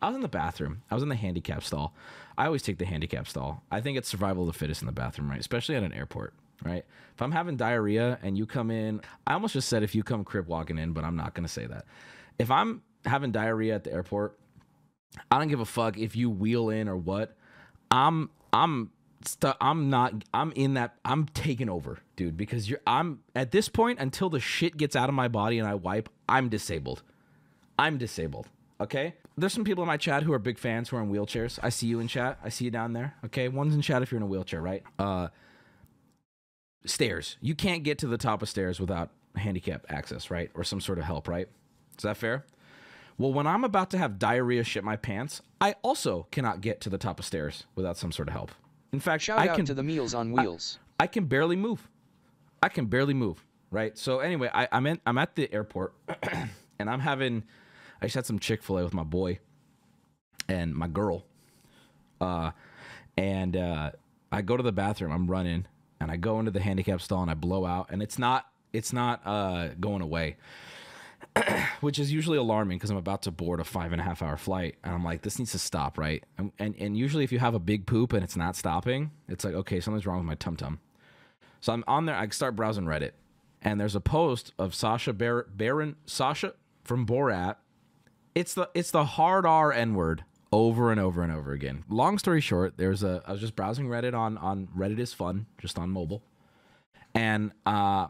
I was in the bathroom. I was in the handicap stall. I always take the handicap stall. I think it's survival of the fittest in the bathroom, right? Especially at an airport, right? If I'm having diarrhea and you come in, I almost just said if you come crip walking in, but I'm not gonna say that. If I'm having diarrhea at the airport, I don't give a fuck if you wheel in or what. I'm I'm stu- I'm not I'm in that I'm taking over, dude, because you're I'm at this point until the shit gets out of my body and I wipe, I'm disabled. I'm disabled. Okay? There's some people in my chat who are big fans who are in wheelchairs. I see you in chat. I see you down there. Okay? One's in chat if you're in a wheelchair, right? Uh stairs. You can't get to the top of stairs without handicap access, right? Or some sort of help, right? Is that fair? Well, when I'm about to have diarrhea shit my pants, I also cannot get to the top of stairs without some sort of help. In fact, Shout I out can to the Meals on Wheels. I can barely move. I can barely move. Right. So anyway, I, I'm in, I'm at the airport, and I'm having. I just had some Chick Fil A with my boy, and my girl. Uh, and uh, I go to the bathroom. I'm running, and I go into the handicap stall, and I blow out, and it's not it's not uh, going away. which is usually alarming because I'm about to board a five and a half hour flight, and I'm like, this needs to stop, right? And, and and usually, if you have a big poop and it's not stopping, it's like, okay, something's wrong with my tum tum. So I'm on there. I start browsing Reddit, and there's a post of Sasha Bar- Baron Sasha from Borat. It's the it's the hard R N word over and over and over again. Long story short, there's a I was just browsing Reddit on on Reddit is fun, just on mobile, and uh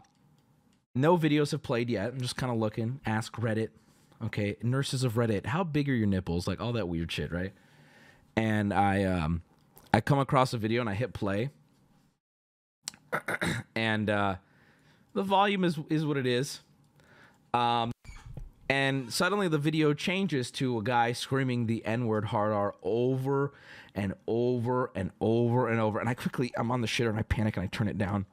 no videos have played yet. I'm just kind of looking. Ask Reddit. Okay, nurses of Reddit, how big are your nipples? Like all that weird shit, right? And I um I come across a video and I hit play. and uh the volume is is what it is. Um and suddenly the video changes to a guy screaming the N-word hard R over and over and over and over. And I quickly I'm on the shitter and I panic and I turn it down.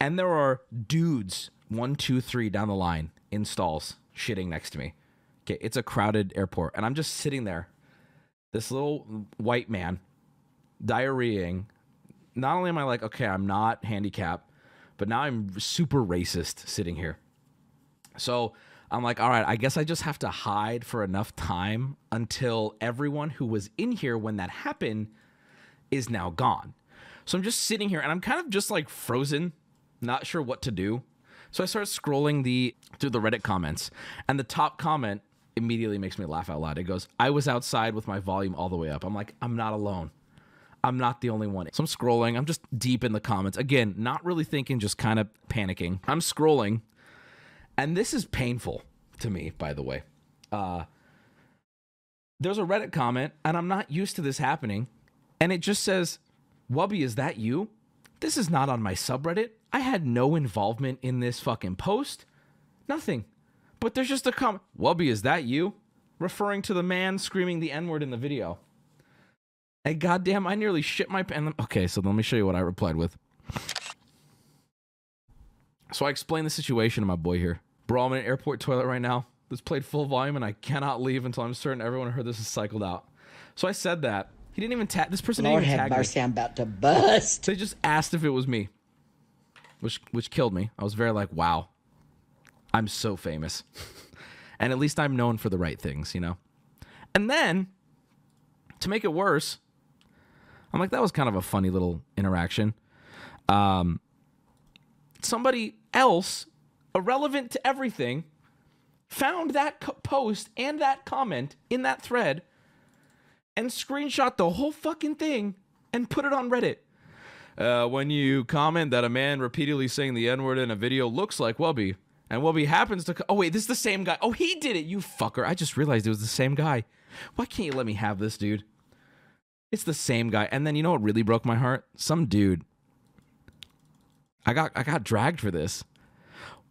And there are dudes one, two, three down the line in stalls shitting next to me. Okay, it's a crowded airport, and I'm just sitting there. This little white man diarrheaing. Not only am I like, okay, I'm not handicapped, but now I'm super racist sitting here. So I'm like, all right, I guess I just have to hide for enough time until everyone who was in here when that happened is now gone. So I'm just sitting here and I'm kind of just like frozen, not sure what to do. So I start scrolling the through the Reddit comments, and the top comment immediately makes me laugh out loud. It goes, "I was outside with my volume all the way up." I'm like, I'm not alone. I'm not the only one. So I'm scrolling. I'm just deep in the comments again, not really thinking, just kind of panicking. I'm scrolling, and this is painful to me. By the way, uh, there's a Reddit comment, and I'm not used to this happening, and it just says, "Wubby, is that you?" This is not on my subreddit. I had no involvement in this fucking post. Nothing. But there's just a comment. Wubby, is that you? Referring to the man screaming the N word in the video. And goddamn, I nearly shit my pants. Okay, so let me show you what I replied with. So I explained the situation to my boy here. Bro, I'm in an airport toilet right now. This played full volume and I cannot leave until I'm certain everyone heard this is cycled out. So I said that. He didn't even tag. This person Lord didn't even have tag mercy, me. I'm about to bust. They just asked if it was me, which which killed me. I was very like, wow, I'm so famous, and at least I'm known for the right things, you know. And then to make it worse, I'm like, that was kind of a funny little interaction. Um, somebody else, irrelevant to everything, found that co- post and that comment in that thread and screenshot the whole fucking thing and put it on Reddit. Uh, when you comment that a man repeatedly saying the N word in a video looks like Wubby, and Wubby happens to. Co- oh, wait, this is the same guy. Oh, he did it, you fucker. I just realized it was the same guy. Why can't you let me have this, dude? It's the same guy. And then you know what really broke my heart? Some dude. I got I got dragged for this.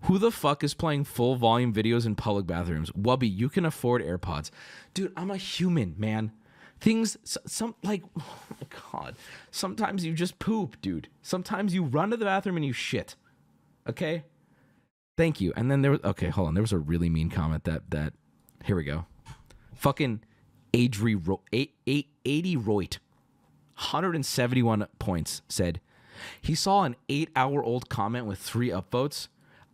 Who the fuck is playing full volume videos in public bathrooms? Wubby, you can afford AirPods. Dude, I'm a human, man. Things, some, like, oh my God. Sometimes you just poop, dude. Sometimes you run to the bathroom and you shit. Okay? Thank you. And then there was, okay, hold on. There was a really mean comment that, that, here we go. Fucking Adri, Ro- eight, eight, 80 Roit, 171 points, said, he saw an eight hour old comment with three upvotes.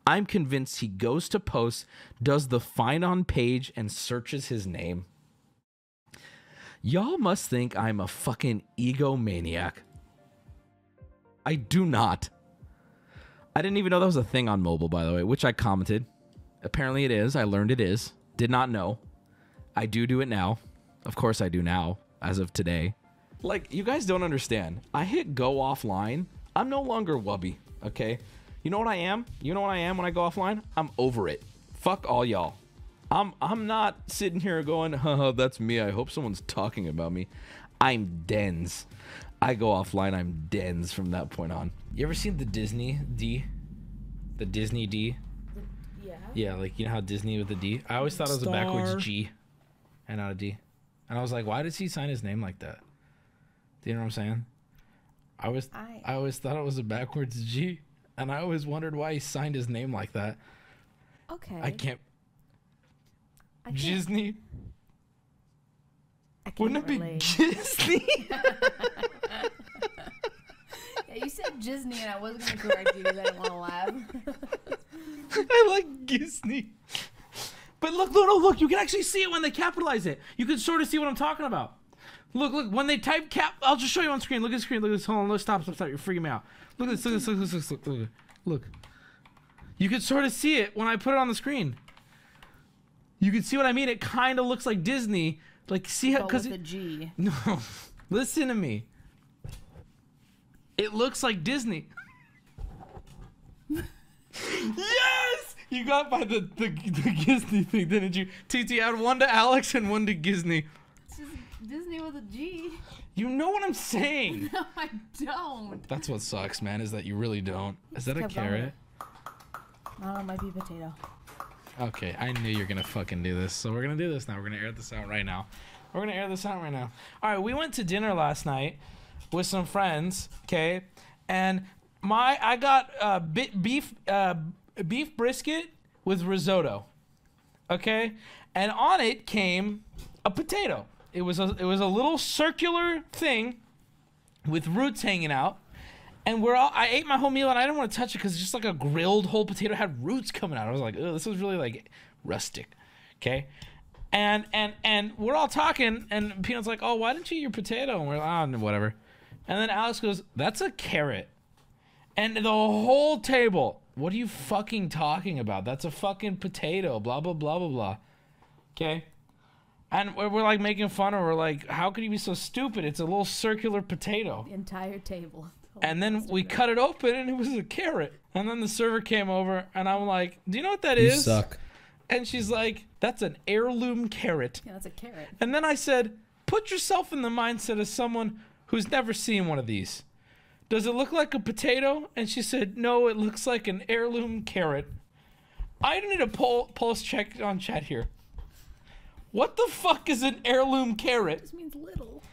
I'm convinced he goes to post, does the find on page, and searches his name. Y'all must think I'm a fucking egomaniac. I do not. I didn't even know that was a thing on mobile, by the way, which I commented. Apparently it is. I learned it is. Did not know. I do do it now. Of course I do now, as of today. Like, you guys don't understand. I hit go offline. I'm no longer Wubby, okay? You know what I am? You know what I am when I go offline? I'm over it. Fuck all y'all. I'm I'm not sitting here going, "Haha, that's me. I hope someone's talking about me." I'm Dens. I go offline. I'm Dens from that point on. You ever seen the Disney D? The Disney D? Yeah. Yeah, like you know how Disney with the D. I always thought it was a backwards G, and not a D. And I was like, why does he sign his name like that? Do you know what I'm saying? I was I- I always thought it was a backwards G, and I always wondered why he signed his name like that. Okay. I can't. I can't, Disney. I can't Wouldn't it be. Disney? Yeah, you said Disney, and I wasn't gonna correct you because I didn't want to laugh. I like Disney. But look, look, no, look, you can actually see it when they capitalize it. You can sort of see what I'm talking about. Look, look, when they type cap, I'll just show you on screen. Look at the screen. Look at this. Hold on, look, stop, stop, stop. You're freaking me out. Look at this. Look at this. Look at this. Look, look, look, look. You can sort of see it when I put it on the screen. You can see what I mean. It kind of looks like Disney. Like, see how, because with a G. no, listen to me. It looks like Disney. yes, you got by the the, the Disney thing, didn't you? TT add one to Alex and one to Disney. It's just Disney with a G. You know what I'm saying? No, I don't. That's what sucks, man. Is that you really don't? Is that a Kept carrot? No, it might be potato. Okay, I knew you were gonna fucking do this. So we're gonna do this now. We're gonna air this out right now. We're gonna air this out right now. All right, we went to dinner last night with some friends. Okay, and my I got uh, bi- beef uh, beef brisket with risotto. Okay, and on it came a potato. It was a it was a little circular thing with roots hanging out. And we're all, I ate my whole meal and I didn't want to touch it because it's just like a grilled whole potato had roots coming out. I was like, oh, this is really like rustic. Okay. And, and, and we're all talking and Peanut's like, oh, why didn't you eat your potato? And we're like, oh, whatever. And then Alex goes, that's a carrot. And the whole table, what are you fucking talking about? That's a fucking potato, blah, blah, blah, blah, blah. Okay. And we're, we're like making fun of her. We're like, how could you be so stupid? It's a little circular potato. The entire table. And then we cut it open and it was a carrot. And then the server came over and I'm like, Do you know what that is? And she's like, That's an heirloom carrot. Yeah, that's a carrot. And then I said, Put yourself in the mindset of someone who's never seen one of these. Does it look like a potato? And she said, No, it looks like an heirloom carrot. I need a pul- pulse check on chat here. What the fuck is an heirloom carrot? This means little.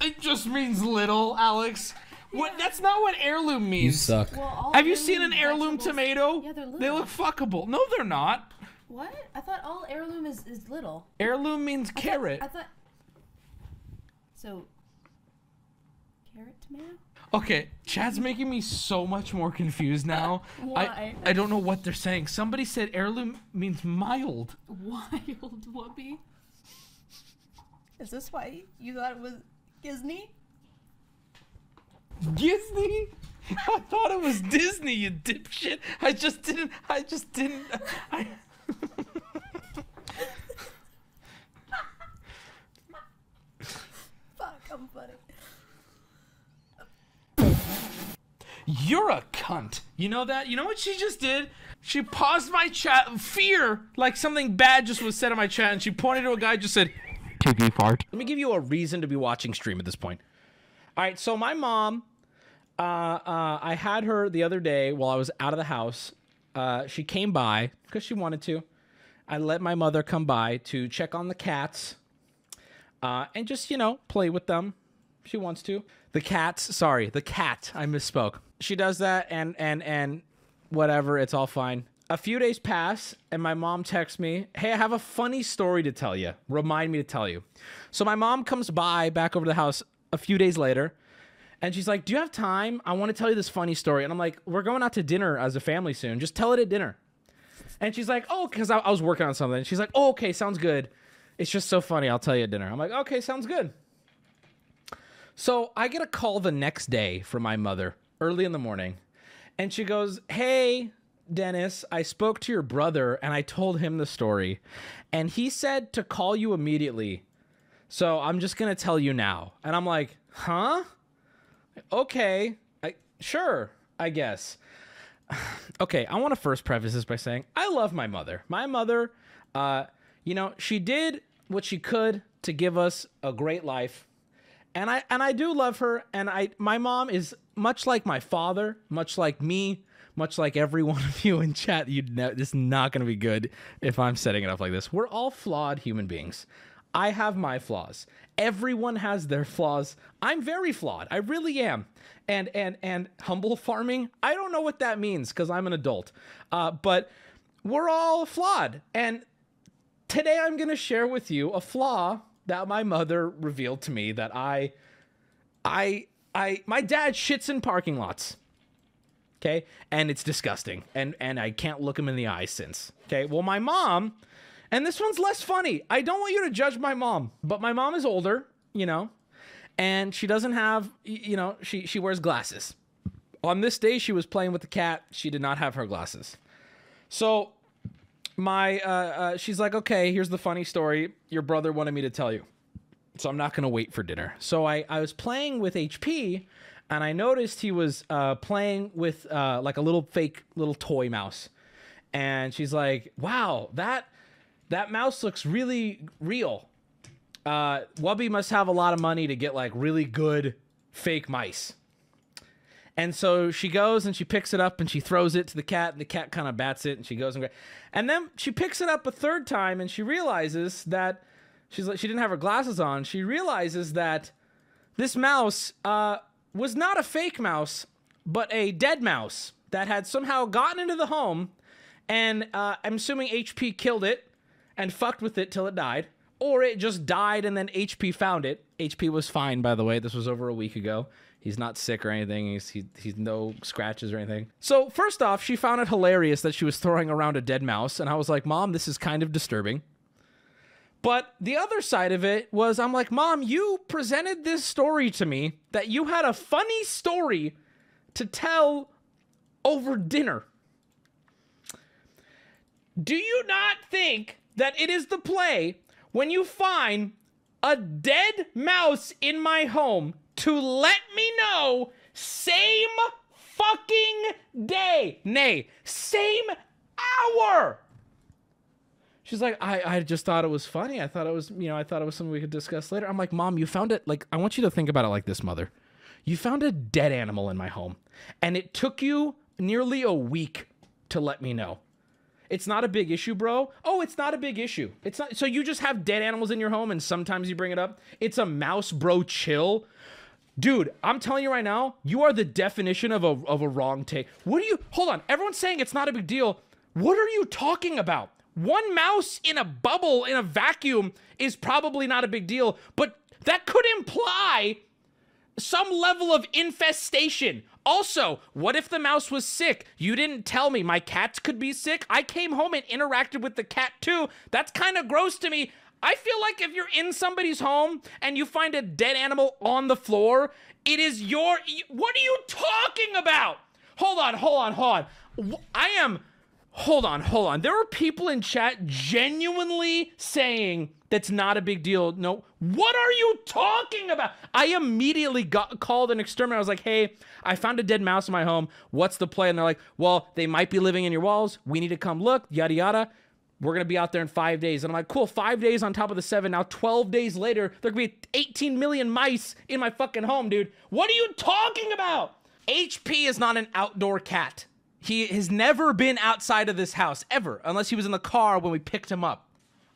It just means little, Alex. What? That's not what heirloom means. You suck. Well, Have you seen an heirloom heirloom vegetables- tomato? Yeah, they're little. They look fuckable. No, they're not. What? I thought all heirloom is, is little. Heirloom means I thought- carrot. I thought. So. Carrot tomato? Okay, Chad's making me so much more confused now. I, Why? I don't know what they're saying. Somebody said heirloom means mild. Wild whoopee. Is this why you thought it was Disney? Disney? I thought it was Disney, you dipshit. I just didn't. I just didn't. I. Fuck, I'm funny. You're a cunt. You know that? You know what she just did? She paused my chat. Fear, like something bad just was said in my chat, and she pointed to a guy just said, "Take a fart." Let me give you a reason to be watching stream at this point. All right, so my mom, uh, uh, I had her the other day while I was out of the house. Uh, she came by because she wanted to. I let my mother come by to check on the cats uh, and just you know play with them. She wants to. The cats, sorry, the cat. I misspoke. She does that, and and and whatever. It's all fine. A few days pass, and my mom texts me, "Hey, I have a funny story to tell you. Remind me to tell you." So my mom comes by back over to the house a few days later, and she's like, "Do you have time? I want to tell you this funny story." And I'm like, "We're going out to dinner as a family soon. Just tell it at dinner." And she's like, "Oh, because I, I was working on something." She's like, "Oh, okay, sounds good. It's just so funny. I'll tell you at dinner." I'm like, "Okay, sounds good." So I get a call the next day from my mother early in the morning, and she goes, Hey, Dennis, I spoke to your brother and I told him the story, and he said to call you immediately. So I'm just to tell you now. And I'm like, Huh? Okay. I, sure, I guess. okay, I want to first preface this by saying I love my mother. My mother, uh, you know, she did what she could to give us a great life. And I and I do love her and I my mom is much like my father, much like me, much like every one of you in chat. You know this is not going to be good if I'm setting it up like this. We're all flawed human beings. I have my flaws. Everyone has their flaws. I'm very flawed. I really am. And and and humble farming. I don't know what that means because I'm an adult. Uh, but we're all flawed. And today I'm going to share with you a flaw that my mother revealed to me that I I I my dad shits in parking lots. Okay? And it's disgusting. And and I can't look him in the eye since. Okay? Well, my mom and this one's less funny. I don't want you to judge my mom, but my mom is older, you know, and she doesn't have you know, she she wears glasses. On this day she was playing with the cat. She did not have her glasses. So my uh, uh, she's like, okay, here's the funny story. Your brother wanted me to tell you, so I'm not gonna wait for dinner. So I I was playing with HP, and I noticed he was uh, playing with uh, like a little fake little toy mouse, and she's like, wow, that that mouse looks really real. Uh, Wubby must have a lot of money to get like really good fake mice. And so she goes and she picks it up and she throws it to the cat, and the cat kind of bats it, and she goes and and then she picks it up a third time and she realizes that she's like she didn't have her glasses on. She realizes that this mouse uh, was not a fake mouse, but a dead mouse that had somehow gotten into the home, and uh, I'm assuming HP killed it and fucked with it till it died. Or it just died and then HP found it. HP was fine, by the way. This was over a week ago. He's not sick or anything. He's he, he's no scratches or anything. So first off, she found it hilarious that she was throwing around a dead mouse, and I was like, "Mom, this is kind of disturbing." But the other side of it was, I'm like, "Mom, you presented this story to me that you had a funny story to tell over dinner. Do you not think that it is the play when you find a dead mouse in my home to let me know same fucking day. Nay, same hour. She's like, I, I just thought it was funny. I thought it was, you know, I thought it was something we could discuss later. I'm like, Mom, you found it. Like, I want you to think about it like this, Mother. You found a dead animal in my home, and it took you nearly a week to let me know. It's not a big issue, bro. Oh, it's not a big issue. It's not. So you just have dead animals in your home, and sometimes you bring it up. It's a mouse, bro. Chill. Dude, I'm telling you right now, you are the definition of a, of a wrong take. What are you, hold on, everyone's saying it's not a big deal. What are you talking about? One mouse in a bubble, in a vacuum, is probably not a big deal, but that could imply some level of infestation. Also, what if the mouse was sick? You didn't tell me my cats could be sick. I came home and interacted with the cat too. That's kind of gross to me. I feel like if you're in somebody's home and you find a dead animal on the floor, it is your. What are you talking about? Hold on, hold on, hold on. I am. Hold on, hold on. There are people in chat genuinely saying that's not a big deal. No, what are you talking about? I immediately got called an exterminator. I was like, hey, I found a dead mouse in my home. What's the play? And they're like, well, they might be living in your walls. We need to come look, yada, yada. We're going to be out there in five days. And I'm like, cool, five days on top of the seven. Now, 12 days later, there could be 18 million mice in my fucking home, dude. What are you talking about? HP is not an outdoor cat. He has never been outside of this house, ever, unless he was in the car when we picked him up.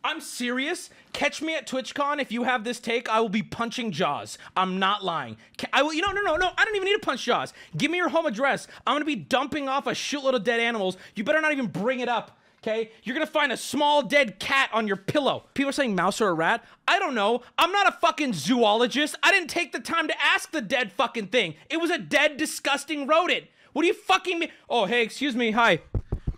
I'm serious. Catch me at TwitchCon if you have this take. I will be punching Jaws. I'm not lying. I will. You know, no, no, no. I don't even need to punch Jaws. Give me your home address. I'm gonna be dumping off a shitload of dead animals. You better not even bring it up okay? You're gonna find a small dead cat on your pillow. People are saying mouse or a rat. I don't know. I'm not a fucking zoologist. I didn't take the time to ask the dead fucking thing. It was a dead, disgusting rodent. What do you fucking mean? Oh, hey, excuse me. Hi.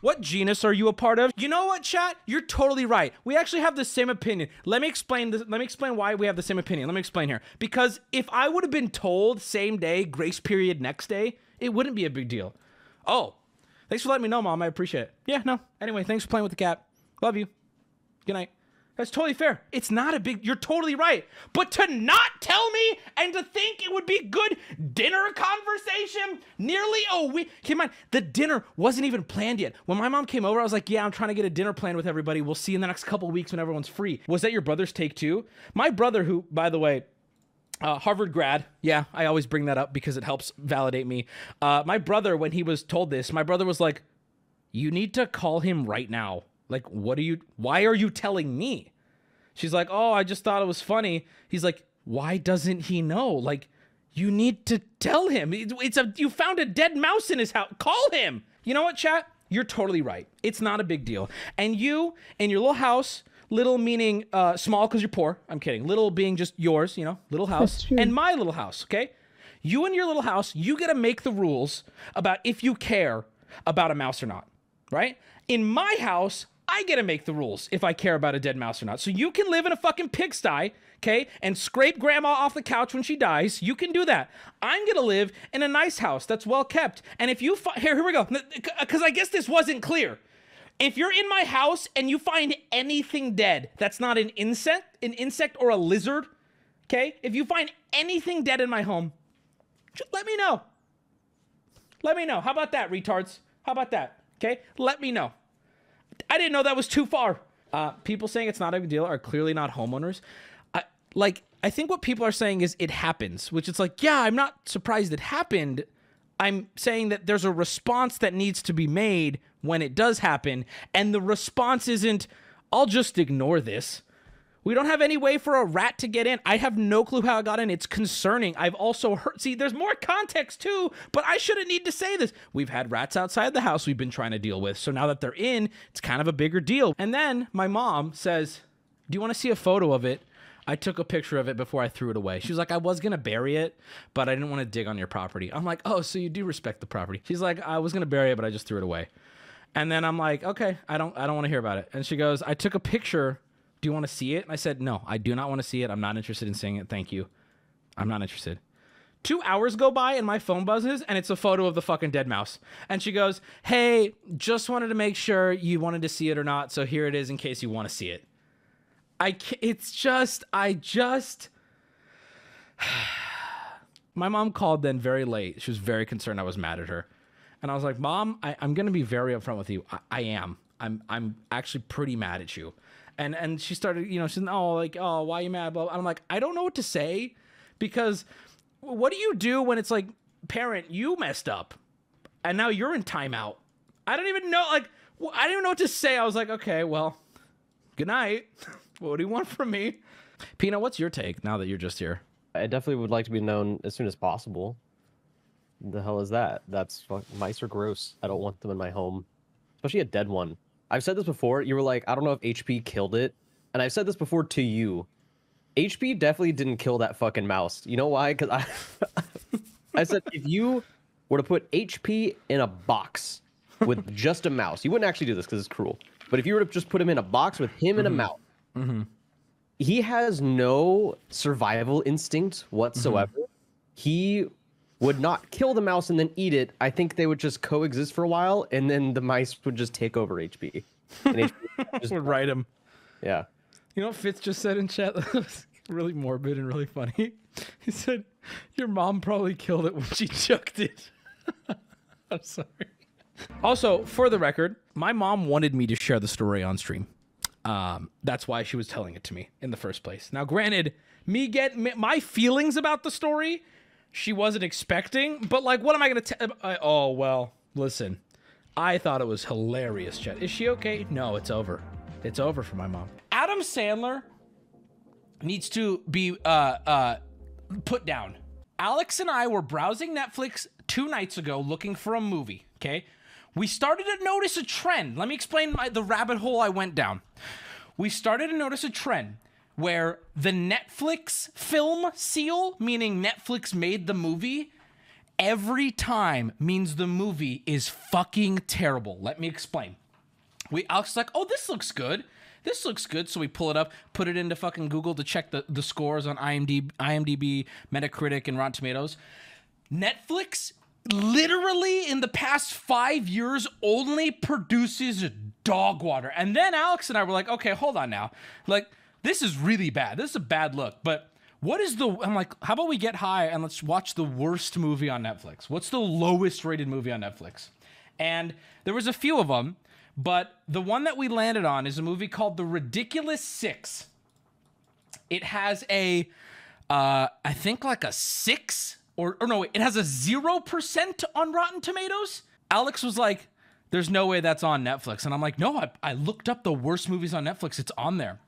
What genus are you a part of? You know what, chat? You're totally right. We actually have the same opinion. Let me explain this. Let me explain why we have the same opinion. Let me explain here. Because if I would have been told same day, grace period next day, it wouldn't be a big deal. Oh, thanks for letting me know, mom. I appreciate it. Yeah, no. Anyway, thanks for playing with the cat. Love you. Good night. That's totally fair. It's not a big. You're totally right. But to not tell me and to think it would be good dinner conversation nearly a week. Keep in mind, the dinner wasn't even planned yet. When my mom came over, I was like, "Yeah, I'm trying to get a dinner planned with everybody. We'll see in the next couple weeks when everyone's free." Was that your brother's take too? My brother, who, by the way, uh, Harvard grad. Yeah, I always bring that up because it helps validate me. Uh, my brother, when he was told this, my brother was like, "You need to call him right now." Like, what are you, why are you telling me? She's like, oh, I just thought it was funny. He's like, why doesn't he know? Like, you need to tell him. It's a, you found a dead mouse in his house. Call him. You know what, chat? You're totally right. It's not a big deal. And you, and your little house, little meaning uh, small because you're poor. I'm kidding. Little being just yours, you know, little house. And my little house, okay? You and your little house, you get to make the rules about if you care about a mouse or not, right? In my house, I get to make the rules if I care about a dead mouse or not. So you can live in a fucking pigsty, okay, and scrape grandma off the couch when she dies. You can do that. I'm gonna live in a nice house that's well kept. And if you fi- here, here we go, because uh, I guess this wasn't clear. If you're in my house and you find anything dead that's not an insect, an insect or a lizard, okay, if you find anything dead in my home, just let me know. Let me know. How about that, retards? How about that? Okay, let me know. I didn't know that was too far. Uh, people saying it's not a big deal are clearly not homeowners. I, like, I think what people are saying is it happens, which it's like, yeah, I'm not surprised it happened. I'm saying that there's a response that needs to be made when it does happen. And the response isn't, I'll just ignore this. We don't have any way for a rat to get in. I have no clue how it got in. It's concerning. I've also heard. See, there's more context too, but I shouldn't need to say this. We've had rats outside the house we've been trying to deal with. So now that they're in, it's kind of a bigger deal. And then my mom says, Do you want to see a photo of it? I took a picture of it before I threw it away. She was like, I was going to bury it, but I didn't want to dig on your property. I'm like, Oh, so you do respect the property. She's like, I was going to bury it, but I just threw it away. And then I'm like, okay, I don't I don't want to hear about it. And she goes, I took a picture do you want to see it? And I said, no, I do not want to see it. I'm not interested in seeing it. Thank you. I'm not interested. Two hours go by and my phone buzzes and it's a photo of the fucking dead mouse. And she goes, hey, just wanted to make sure you wanted to see it or not. So here it is in case you want to see it. I it's just, I just. my mom called then very late. She was very concerned I was mad at her. And I was like, Mom, I, am going to be very upfront with you. I, I am. I'm, I'm actually pretty mad at you and and she started you know she's oh like oh why are you mad? Blah, blah. i'm like i don't know what to say because what do you do when it's like parent you messed up and now you're in timeout? I don't even know like i didn't even know what to say. I was like okay well good night. What do you want from me? Pina, what's your take now that you're just here? I definitely would like to be known as soon as possible. The hell is that? That's mice are gross. I don't want them in my home especially a dead one I've said this before. You were like, I don't know if HP killed it. And I've said this before to you. HP definitely didn't kill that fucking mouse. You know why? Because I, I said if you were to put HP in a box with just a mouse, you wouldn't actually do this because it's cruel. But if you were to just put him in a box with him mm-hmm. and a mm-hmm. mouse, mm-hmm. he has no survival instinct whatsoever. Mm-hmm. He would not kill the mouse and then eat it. I think they would just coexist for a while, and then the mice would just take over HP. And HP just would ride him. Yeah. You know what Fitz just said in chat? That was really morbid and really funny. He said, "Your mom probably killed it when she chucked it." I'm sorry. Also, for the record, my mom wanted me to share the story on stream. Um, that's why she was telling it to me in the first place. Now, granted, me get my feelings about the story she wasn't expecting. But like, what am I gonna tell? Oh well, listen. I thought it was hilarious, Chet. Is she okay? No, it's over. It's over for my mom. Adam Sandler needs to be uh uh put down. Alex and I were browsing Netflix two nights ago looking for a movie. Okay, we started to notice a trend. Let me explain my, the rabbit hole I went down. We started to notice a trend where the Netflix film seal, meaning Netflix made the movie, every time means the movie is fucking terrible. Let me explain. We Alex like, oh, this looks good. This looks good. So we pull it up, put it into fucking Google to check the, the scores on IMDb, IMDb, Metacritic, and Rotten Tomatoes. Netflix literally in the past five years only produces dog water. And then Alex and I were like, okay, hold on now. Like, this is really bad. This is a bad look. But what is the I'm like, how about we get high and let's watch the worst movie on Netflix? What's the lowest rated movie on Netflix? And there was a few of them, but the one that we landed on is a movie called The Ridiculous Six. It has a uh I think like a six or, or no, it has a 0% on Rotten Tomatoes. Alex was like, there's no way that's on Netflix. And I'm like, no, I, I looked up the worst movies on Netflix. It's on there.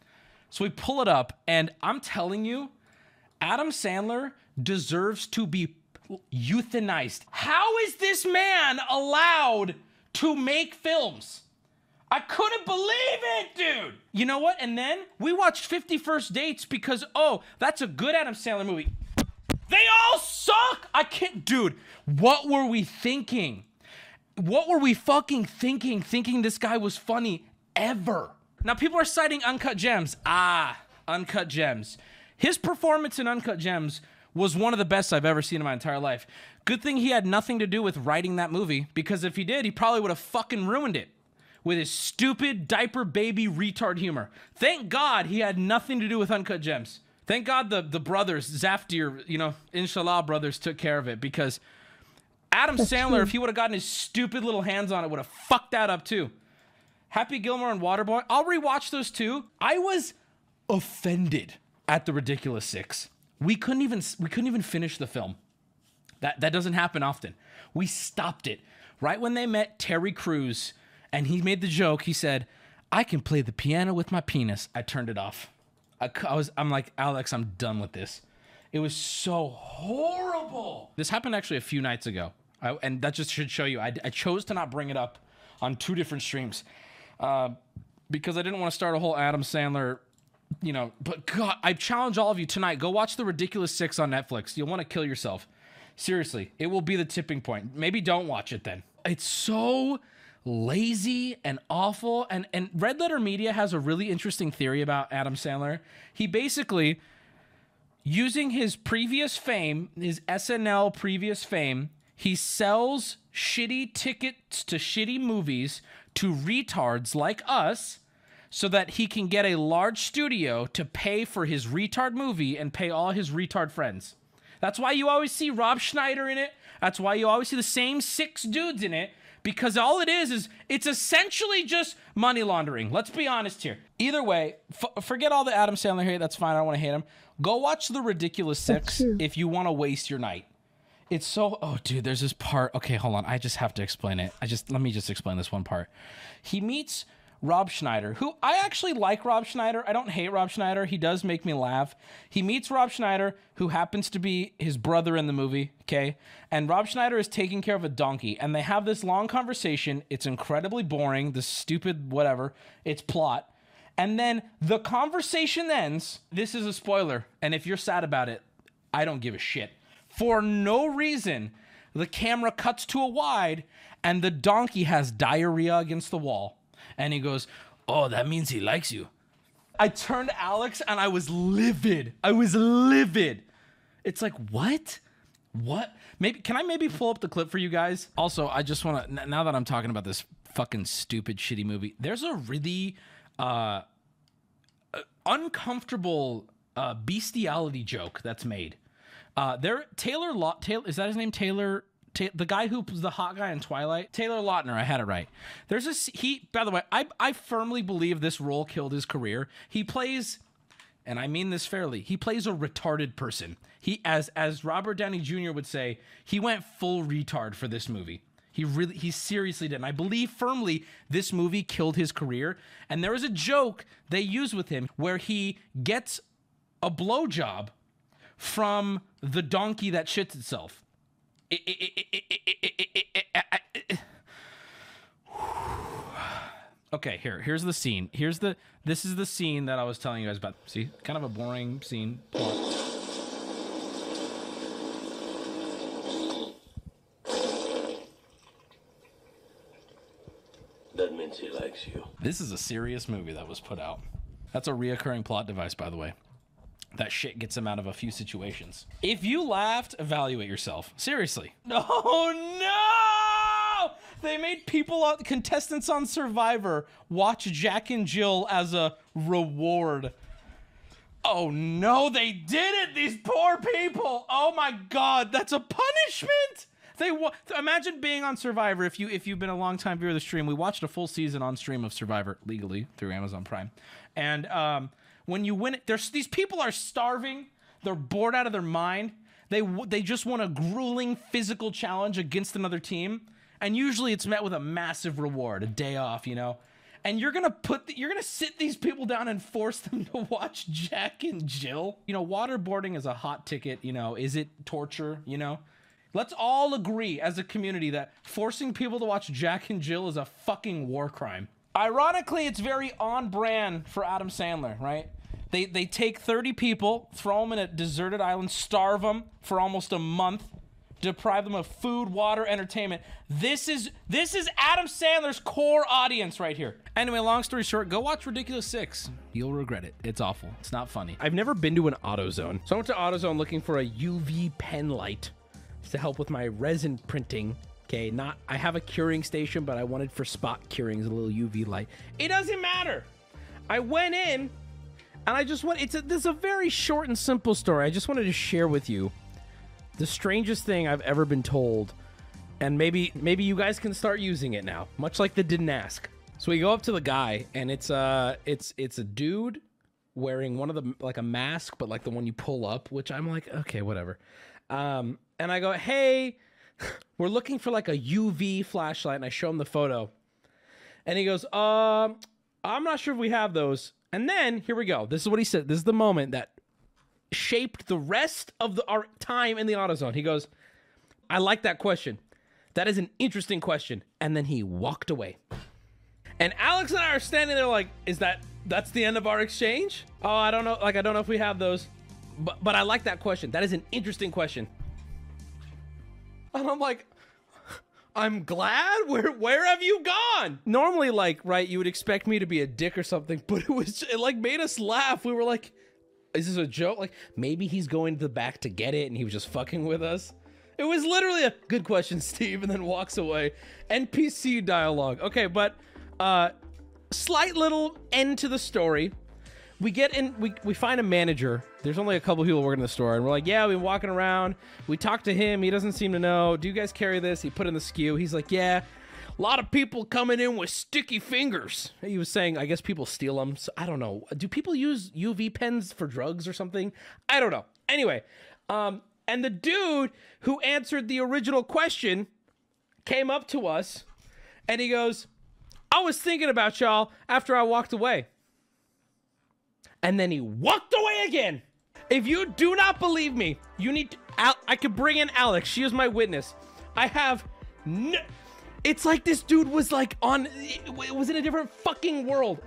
So we pull it up, and I'm telling you, Adam Sandler deserves to be euthanized. How is this man allowed to make films? I couldn't believe it, dude. You know what? And then we watched 50 First Dates because, oh, that's a good Adam Sandler movie. They all suck. I can't, dude. What were we thinking? What were we fucking thinking? Thinking this guy was funny ever. Now people are citing Uncut Gems. Ah, Uncut Gems. His performance in Uncut Gems was one of the best I've ever seen in my entire life. Good thing he had nothing to do with writing that movie because if he did, he probably would have fucking ruined it with his stupid diaper baby retard humor. Thank God he had nothing to do with Uncut Gems. Thank God the the brothers Zaftir, you know, Inshallah brothers took care of it because Adam Sandler, if he would have gotten his stupid little hands on it, would have fucked that up too. Happy Gilmore and Waterboy. I'll rewatch those two. I was offended at the ridiculous six. We couldn't even we couldn't even finish the film. That that doesn't happen often. We stopped it right when they met Terry Crews, and he made the joke. He said, "I can play the piano with my penis." I turned it off. I, I was I'm like Alex, I'm done with this. It was so horrible. This happened actually a few nights ago, I, and that just should show you. I, I, chose to not bring it up on two different streams uh, because I didn't want to start a whole Adam Sandler. You know, but God, I challenge all of you tonight. Go watch The Ridiculous Six on Netflix. You'll want to kill yourself. Seriously, it will be the tipping point. Maybe don't watch it then. It's so lazy and awful. And and Red Letter Media has a really interesting theory about Adam Sandler. He basically using his previous fame, his SNL previous fame, he sells shitty tickets to shitty movies to retards like us so that he can get a large studio to pay for his retard movie and pay all his retard friends. That's why you always see Rob Schneider in it. That's why you always see the same six dudes in it because all it is is it's essentially just money laundering. Let's be honest here. Either way, f- forget all the Adam Sandler hate. That's fine. I don't want to hate him. Go watch The Ridiculous Six if you want to waste your night. It's so oh dude, there's this part. Okay, hold on. I just have to explain it. I just let me just explain this one part. He meets Rob Schneider, who I actually like Rob Schneider. I don't hate Rob Schneider. He does make me laugh. He meets Rob Schneider, who happens to be his brother in the movie, okay? And Rob Schneider is taking care of a donkey, and they have this long conversation. It's incredibly boring, the stupid whatever. It's plot. And then the conversation ends. This is a spoiler, and if you're sad about it, I don't give a shit. For no reason, the camera cuts to a wide, and the donkey has diarrhea against the wall and he goes, "Oh, that means he likes you." I turned to Alex and I was livid. I was livid. It's like, "What? What? Maybe can I maybe pull up the clip for you guys? Also, I just want to now that I'm talking about this fucking stupid shitty movie. There's a really uh, uh uncomfortable uh, bestiality joke that's made. Uh, there, Taylor Lot Taylor is that his name? Taylor Ta- the guy who was the hot guy in Twilight, Taylor Lautner. I had it right. There's this. he. By the way, I I firmly believe this role killed his career. He plays, and I mean this fairly. He plays a retarded person. He as as Robert Downey Jr. would say, he went full retard for this movie. He really, he seriously did. And I believe firmly this movie killed his career. And there is a joke they use with him where he gets a blowjob from the donkey that shits itself. Okay, here, here's the scene. Here's the this is the scene that I was telling you guys about. See, kind of a boring scene. That means he likes you. This is a serious movie that was put out. That's a reoccurring plot device, by the way. That shit gets him out of a few situations. If you laughed, evaluate yourself. Seriously. No, no! They made people, contestants on Survivor, watch Jack and Jill as a reward. Oh no, they did it! These poor people! Oh my god, that's a punishment! They wa- imagine being on Survivor. If you if you've been a long time viewer of the stream, we watched a full season on stream of Survivor legally through Amazon Prime, and um, when you win it, there's these people are starving. They're bored out of their mind. They they just want a grueling physical challenge against another team, and usually it's met with a massive reward, a day off, you know. And you're gonna put the, you're gonna sit these people down and force them to watch Jack and Jill. You know, waterboarding is a hot ticket. You know, is it torture? You know, let's all agree as a community that forcing people to watch Jack and Jill is a fucking war crime. Ironically, it's very on brand for Adam Sandler, right? They they take 30 people, throw them in a deserted island, starve them for almost a month, deprive them of food, water, entertainment. This is this is Adam Sandler's core audience right here. Anyway, long story short, go watch Ridiculous 6. You'll regret it. It's awful. It's not funny. I've never been to an AutoZone. So I went to AutoZone looking for a UV pen light to help with my resin printing. Okay, not I have a curing station, but I wanted for spot curings a little UV light. It doesn't matter. I went in and I just want it's a this is a very short and simple story. I just wanted to share with you the strangest thing I've ever been told. And maybe maybe you guys can start using it now, much like the didn't ask. So we go up to the guy and it's uh it's it's a dude wearing one of the like a mask, but like the one you pull up, which I'm like, okay, whatever. Um, and I go, hey, we're looking for like a UV flashlight, and I show him the photo, and he goes, um, I'm not sure if we have those. And then here we go. This is what he said. This is the moment that shaped the rest of the our time in the AutoZone. He goes, I like that question. That is an interesting question. And then he walked away. And Alex and I are standing there like, is that that's the end of our exchange? Oh, I don't know. Like, I don't know if we have those. But but I like that question. That is an interesting question. And I'm like, I'm glad. Where where have you gone? Normally, like, right, you would expect me to be a dick or something, but it was it like made us laugh. We were like, is this a joke? Like, maybe he's going to the back to get it and he was just fucking with us. It was literally a good question, Steve, and then walks away. NPC dialogue. Okay, but uh slight little end to the story. We get in we, we find a manager. There's only a couple people working in the store, and we're like, yeah, we've been walking around. We talked to him, he doesn't seem to know. Do you guys carry this? He put in the SKU. He's like, Yeah. A lot of people coming in with sticky fingers. He was saying, I guess people steal them. So I don't know. Do people use UV pens for drugs or something? I don't know. Anyway, um, and the dude who answered the original question came up to us and he goes, I was thinking about y'all after I walked away. And then he walked away again. If you do not believe me, you need to, Al- I could bring in Alex. She is my witness. I have no, it's like this dude was like on it was in a different fucking world.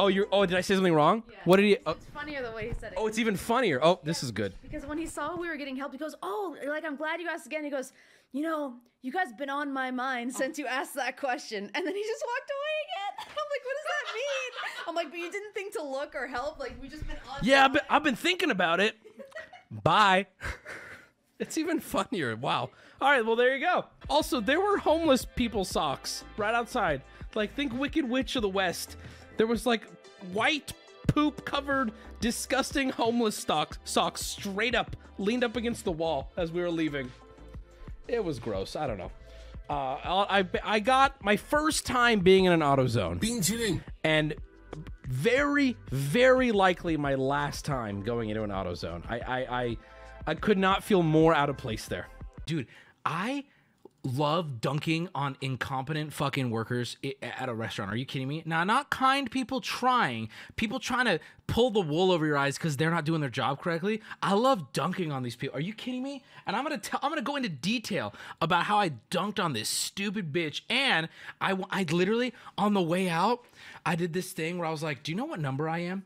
Oh, you're oh, did I say something wrong? What did he oh, It's funnier the way he said it. oh, it's even funnier. Oh, this is good. Because when he saw we were getting help, he goes, "Oh, like I'm glad you asked again." He goes, "You know, you guys been on my mind since you asked that question." And then he just walked away again. I'm like, "What does that mean?" I'm like, "But you didn't think to look or help. Like we just been on." Yeah, I've been. I've been thinking about it. Bye. it's even funnier. Wow. All right, well, there you go. Also, there were homeless people socks right outside. Like, think Wicked Witch of the West. There was like white poop covered, disgusting homeless stock, socks straight up, leaned up against the wall as we were leaving. It was gross. I don't know. Uh, I, I got my first time being in an AutoZone Bean cheating. and very, very likely my last time going into an AutoZone. I, I, I, I could not feel more out of place there. Dude, I love dunking on incompetent fucking workers at a restaurant. Are you kidding me? Now, not kind people trying, people trying to pull the wool over your eyes because they're not doing their job correctly. I love dunking on these people. Are you kidding me? And I'm gonna tell, I'm gonna go into detail about how I dunked on this stupid bitch. And I, I literally on the way out, I did this thing where I was like, "Do you know what number I am?"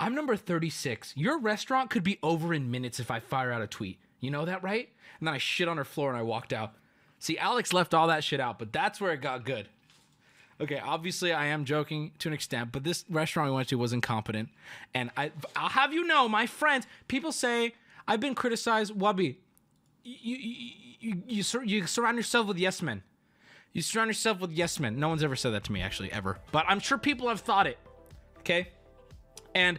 I'm number 36. Your restaurant could be over in minutes if I fire out a tweet. You know that, right? And then I shit on her floor and I walked out. See, Alex left all that shit out, but that's where it got good. Okay, obviously I am joking to an extent, but this restaurant we went to was incompetent, and I, I'll have you know, my friends, people say I've been criticized. Wubby, you you you, you, sur- you surround yourself with yes men. You surround yourself with yes men. No one's ever said that to me, actually, ever. But I'm sure people have thought it. Okay, and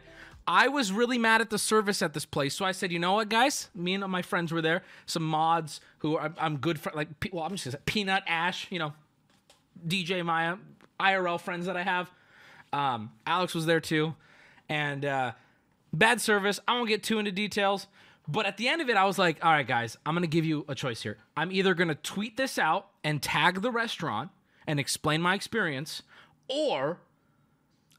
I was really mad at the service at this place, so I said, you know what, guys? Me and my friends were there. Some mods who are, I'm good for, like, well, I'm just gonna say Peanut Ash, you know, DJ Maya, IRL friends that I have. Um, Alex was there too, and uh, bad service. I won't get too into details, but at the end of it, I was like, all right, guys, I'm gonna give you a choice here. I'm either gonna tweet this out and tag the restaurant and explain my experience, or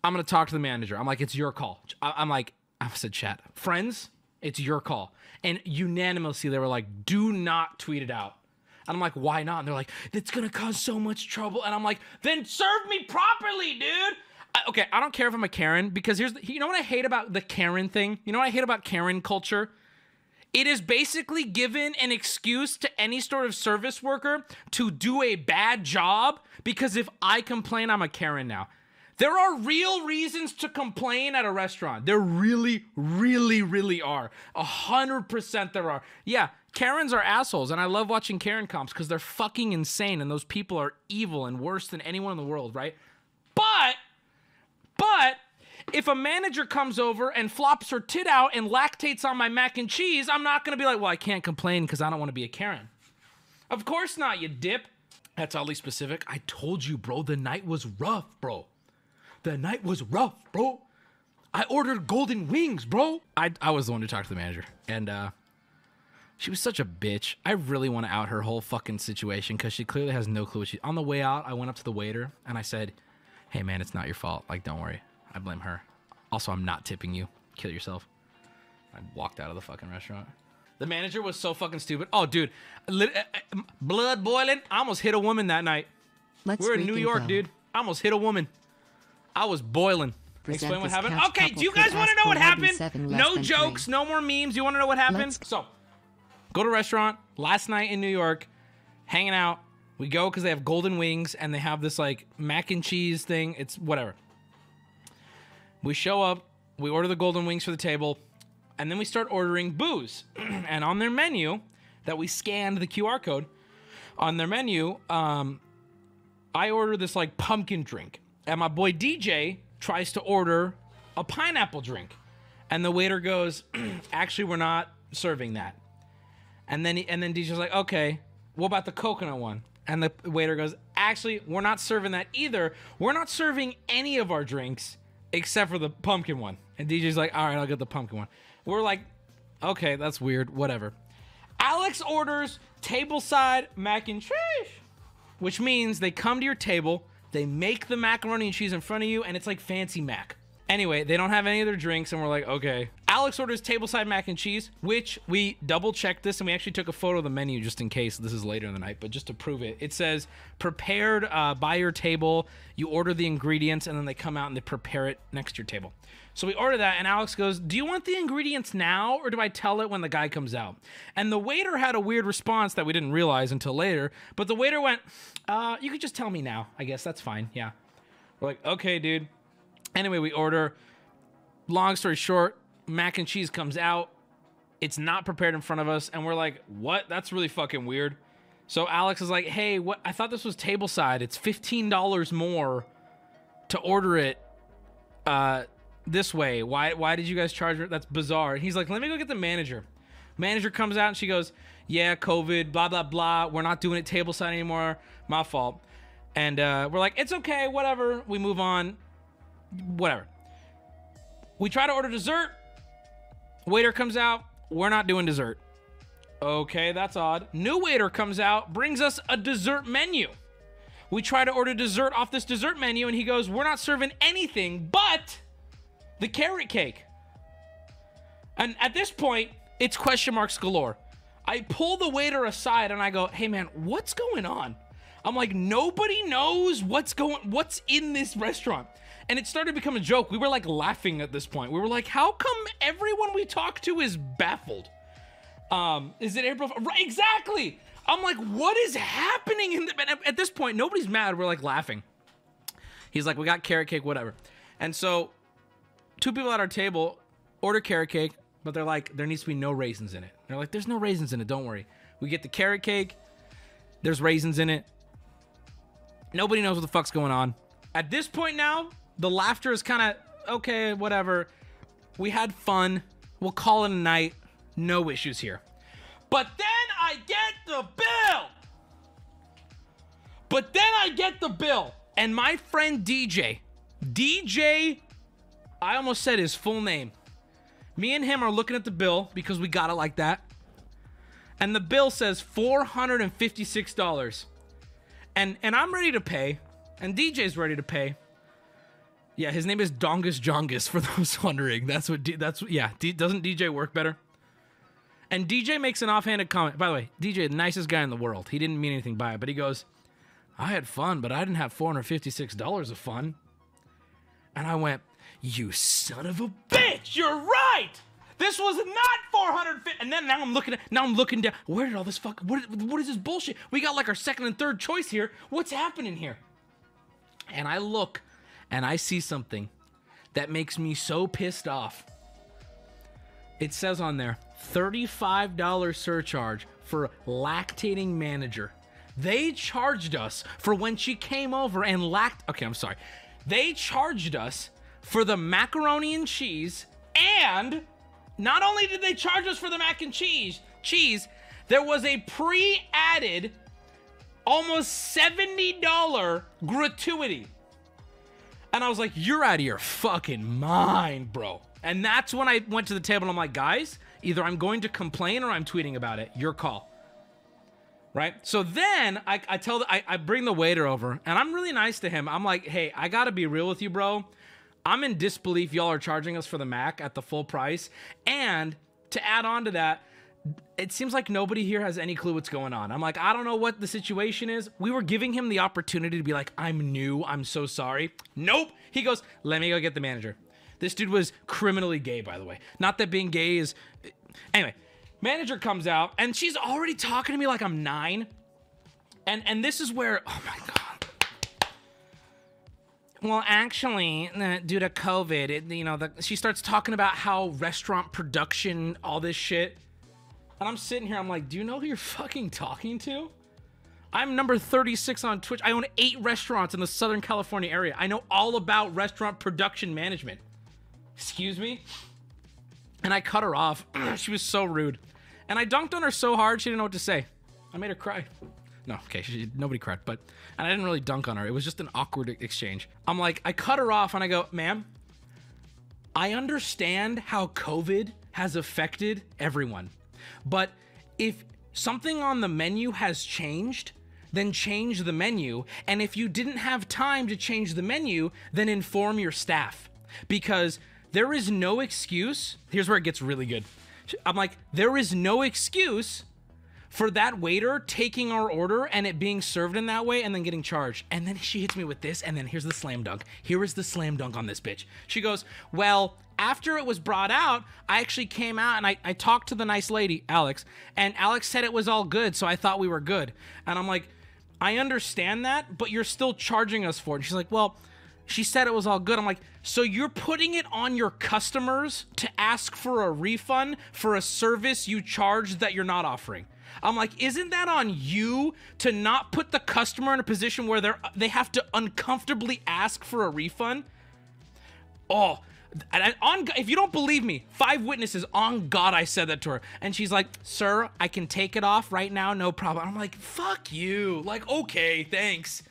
I'm gonna talk to the manager. I'm like, it's your call. I'm like, I said, chat, friends, it's your call. And unanimously, they were like, do not tweet it out. And I'm like, why not? And they're like, it's gonna cause so much trouble. And I'm like, then serve me properly, dude. I, okay, I don't care if I'm a Karen because here's the, you know what I hate about the Karen thing. You know what I hate about Karen culture. It is basically given an excuse to any sort of service worker to do a bad job because if I complain, I'm a Karen now. There are real reasons to complain at a restaurant. There really, really, really are. A hundred percent there are. Yeah, Karens are assholes, and I love watching Karen comps because they're fucking insane, and those people are evil and worse than anyone in the world, right? But, but if a manager comes over and flops her tit out and lactates on my mac and cheese, I'm not gonna be like, well, I can't complain because I don't want to be a Karen. Of course not, you dip. That's oddly specific. I told you, bro, the night was rough, bro. The night was rough, bro. I ordered golden wings, bro. I, I was the one who talked to the manager. And uh she was such a bitch. I really want to out her whole fucking situation because she clearly has no clue what she on the way out, I went up to the waiter and I said, Hey man, it's not your fault. Like, don't worry. I blame her. Also, I'm not tipping you. Kill yourself. I walked out of the fucking restaurant. The manager was so fucking stupid. Oh, dude, lit- uh, uh, blood boiling. I almost hit a woman that night. Let's We're in New info. York, dude. I almost hit a woman. I was boiling. Explain what happened. Okay, do you guys want to know what happened? No jokes, three. no more memes. You want to know what happened? Let's- So, go to a restaurant last night in New York, hanging out. We go because they have golden wings and they have this like mac and cheese thing. It's whatever. We show up, we order the golden wings for the table, and then we start ordering booze. and on their menu, that we scanned the QR code, on their menu, um, I order this like pumpkin drink, and my boy DJ tries to order a pineapple drink, and the waiter goes, "Actually, we're not serving that." And then he, and then DJ's like, "Okay, what about the coconut one?" And the waiter goes, "Actually, we're not serving that either. We're not serving any of our drinks except for the pumpkin one." And DJ's like, "All right, I'll get the pumpkin one." We're like, "Okay, that's weird. Whatever." Alex orders tableside mac and cheese which means they come to your table, they make the macaroni and cheese in front of you, and it's like fancy mac. Anyway, they don't have any of their drinks, and we're like, okay. Alex orders tableside mac and cheese, which we double checked this, and we actually took a photo of the menu just in case this is later in the night, but just to prove it. It says prepared uh, by your table. You order the ingredients, and then they come out and they prepare it next to your table. So we order that, and Alex goes, Do you want the ingredients now, or do I tell it when the guy comes out? And the waiter had a weird response that we didn't realize until later, but the waiter went, uh, You could just tell me now. I guess that's fine. Yeah. We're like, Okay, dude. Anyway, we order. Long story short, mac and cheese comes out. It's not prepared in front of us, and we're like, What? That's really fucking weird. So Alex is like, Hey, what? I thought this was table side. It's $15 more to order it uh this way why why did you guys charge her that's bizarre he's like let me go get the manager manager comes out and she goes yeah covid blah blah blah we're not doing it table side anymore my fault and uh we're like it's okay whatever we move on whatever. We try to order dessert. Waiter comes out. We're not doing dessert. Okay that's odd. New waiter comes out brings us a dessert menu. We try to order dessert off this dessert menu and he goes we're not serving anything but the carrot cake. And at this point it's question marks galore. I pull the waiter aside and i go hey man what's going on? I'm like nobody knows what's going what's in this restaurant and it started to become a joke we were like laughing at this point we were like how come everyone we talk to is baffled um, is it April? Right, exactly. I'm like, what is happening? In the, at this point, nobody's mad. We're like laughing. He's like, we got carrot cake, whatever. And so, two people at our table order carrot cake, but they're like, there needs to be no raisins in it. They're like, there's no raisins in it. Don't worry. We get the carrot cake. There's raisins in it. Nobody knows what the fuck's going on. At this point now, the laughter is kind of okay, whatever. We had fun. We'll call it a night. No issues here. But then I get the bill. But then I get the bill. And my friend DJ, DJ, I almost said his full name. Me and him are looking at the bill because we got it like that. And the bill says $456. And and I'm ready to pay. And DJ's ready to pay. Yeah, his name is Dongus Jongus for those wondering. That's what D, that's yeah, D, doesn't DJ work better? And DJ makes an offhanded comment. By the way, DJ, the nicest guy in the world. He didn't mean anything by it, but he goes, I had fun, but I didn't have $456 of fun. And I went, You son of a bitch, you're right! This was not 450. And then now I'm looking at now I'm looking down. Where did all this fuck what, what is this bullshit? We got like our second and third choice here. What's happening here? And I look and I see something that makes me so pissed off. It says on there $35 surcharge for lactating manager. They charged us for when she came over and lact. Okay, I'm sorry. They charged us for the macaroni and cheese, and not only did they charge us for the mac and cheese, cheese, there was a pre-added almost $70 gratuity. And I was like, you're out of your fucking mind, bro. And that's when I went to the table and I'm like, guys, either I'm going to complain or I'm tweeting about it. Your call. Right? So then I, I tell the, I, I bring the waiter over and I'm really nice to him. I'm like, hey, I gotta be real with you, bro. I'm in disbelief y'all are charging us for the Mac at the full price. And to add on to that, it seems like nobody here has any clue what's going on. I'm like, I don't know what the situation is. We were giving him the opportunity to be like, I'm new. I'm so sorry. Nope. He goes, let me go get the manager. This dude was criminally gay, by the way. Not that being gay is. Anyway, manager comes out and she's already talking to me like I'm nine. And and this is where, oh my god. Well, actually, uh, due to COVID, it, you know, the, she starts talking about how restaurant production, all this shit. And I'm sitting here, I'm like, do you know who you're fucking talking to? I'm number 36 on Twitch. I own eight restaurants in the Southern California area. I know all about restaurant production management. Excuse me? And I cut her off. she was so rude. And I dunked on her so hard, she didn't know what to say. I made her cry. No, okay, she, nobody cried, but and I didn't really dunk on her. It was just an awkward exchange. I'm like, I cut her off and I go, ma'am, I understand how COVID has affected everyone. But if something on the menu has changed, then change the menu. And if you didn't have time to change the menu, then inform your staff. Because there is no excuse. Here's where it gets really good. I'm like, there is no excuse for that waiter taking our order and it being served in that way and then getting charged. And then she hits me with this, and then here's the slam dunk. Here is the slam dunk on this bitch. She goes, Well, after it was brought out, I actually came out and I, I talked to the nice lady, Alex, and Alex said it was all good, so I thought we were good. And I'm like, I understand that, but you're still charging us for it. And she's like, Well, she said it was all good. I'm like, so you're putting it on your customers to ask for a refund for a service you charged that you're not offering. I'm like, isn't that on you to not put the customer in a position where they're they have to uncomfortably ask for a refund? Oh, and I, on if you don't believe me, five witnesses on God I said that to her, and she's like, "Sir, I can take it off right now, no problem." I'm like, "Fuck you!" Like, okay, thanks.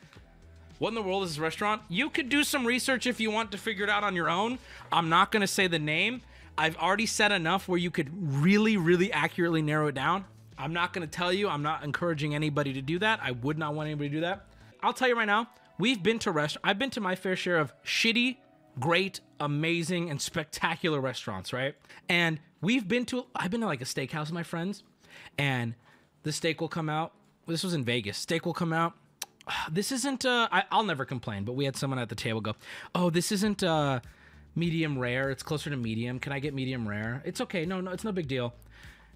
What in the world is this restaurant? You could do some research if you want to figure it out on your own. I'm not gonna say the name. I've already said enough where you could really, really accurately narrow it down. I'm not gonna tell you. I'm not encouraging anybody to do that. I would not want anybody to do that. I'll tell you right now. We've been to rest. I've been to my fair share of shitty, great, amazing, and spectacular restaurants, right? And we've been to. I've been to like a steakhouse with my friends, and the steak will come out. This was in Vegas. Steak will come out. This isn't. Uh, I, I'll never complain. But we had someone at the table go, "Oh, this isn't uh, medium rare. It's closer to medium. Can I get medium rare? It's okay. No, no, it's no big deal."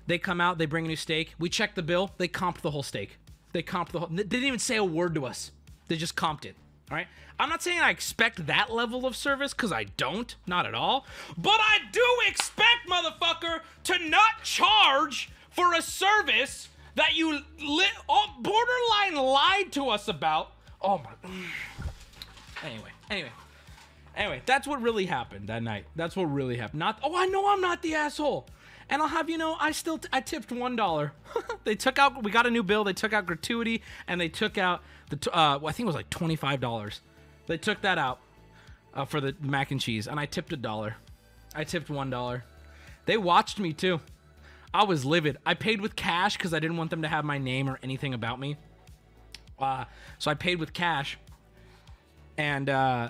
They come out. They bring a new steak. We check the bill. They comped the whole steak. They comped the whole. They didn't even say a word to us. They just comped it. All right. I'm not saying I expect that level of service because I don't, not at all. But I do expect, motherfucker, to not charge for a service that you li- oh, borderline lied to us about. Oh my. Anyway, anyway. Anyway, that's what really happened that night. That's what really happened. Not oh, I know I'm not the asshole. And I'll have you know, I still I tipped one dollar. they took out. We got a new bill. They took out gratuity and they took out the. Uh, I think it was like twenty five dollars. They took that out uh, for the mac and cheese, and I tipped a dollar. I tipped one dollar. They watched me too. I was livid. I paid with cash because I didn't want them to have my name or anything about me. Uh, so I paid with cash, and uh,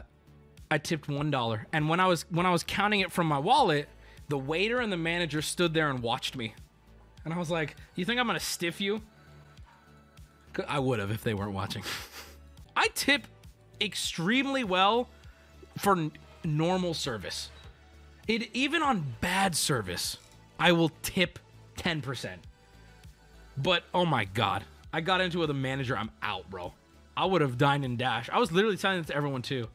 I tipped one dollar. And when I was when I was counting it from my wallet, the waiter and the manager stood there and watched me, and I was like, "You think I'm gonna stiff you? I would have if they weren't watching. I tip extremely well for n- normal service. It even on bad service, I will tip 10%. But oh my god, I got into it with a manager, I'm out, bro. I would have dined and dashed. I was literally telling it to everyone too.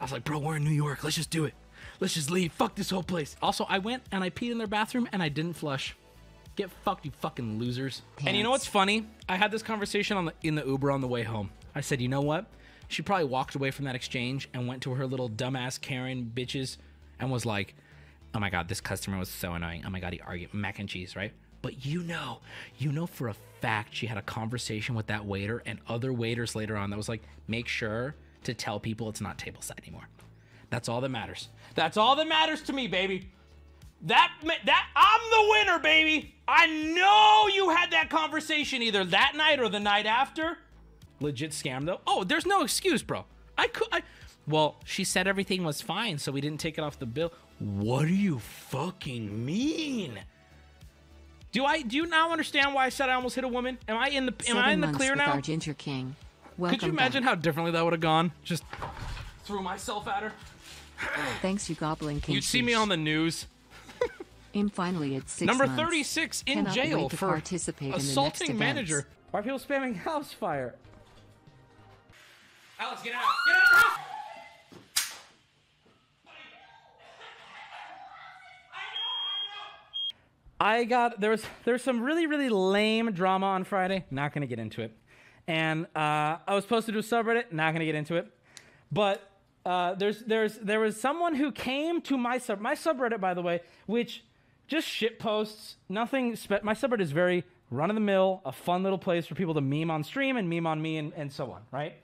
I was like, bro, we're in New York. Let's just do it. Let's just leave. Fuck this whole place. Also, I went and I peed in their bathroom and I didn't flush. Get fucked, you fucking losers. And you know what's funny? I had this conversation on the in the Uber on the way home. I said, you know what? She probably walked away from that exchange and went to her little dumbass Karen bitches and was like, oh my god, this customer was so annoying. Oh my god, he argued mac and cheese, right? But you know, you know for a fact she had a conversation with that waiter and other waiters later on that was like, make sure to tell people it's not table side anymore. That's all that matters. That's all that matters to me, baby. That that I'm the winner, baby. I know you had that conversation either that night or the night after. Legit scam though. Oh, there's no excuse, bro. I could. I, well, she said everything was fine, so we didn't take it off the bill. What do you fucking mean? Do I? Do you now understand why I said I almost hit a woman? Am I in the? Am Seven I in the clear now? Our Ginger King. Welcome Could you imagine back. how differently that would have gone? Just threw myself at her. Thanks, you goblin king. You'd see me on the news. I'm finally at six Number months. 36 in Cannot jail wait to for participate in the next assaulting events. manager. Why are people spamming house fire? Alex, get out! Get out! of the house! I got there was there's some really really lame drama on Friday. Not gonna get into it, and uh, I was supposed to do a subreddit. Not gonna get into it, but uh, there's there's there was someone who came to my sub my subreddit by the way, which just shit posts. Nothing. Spe- my subreddit is very run of the mill, a fun little place for people to meme on stream and meme on me and, and so on, right?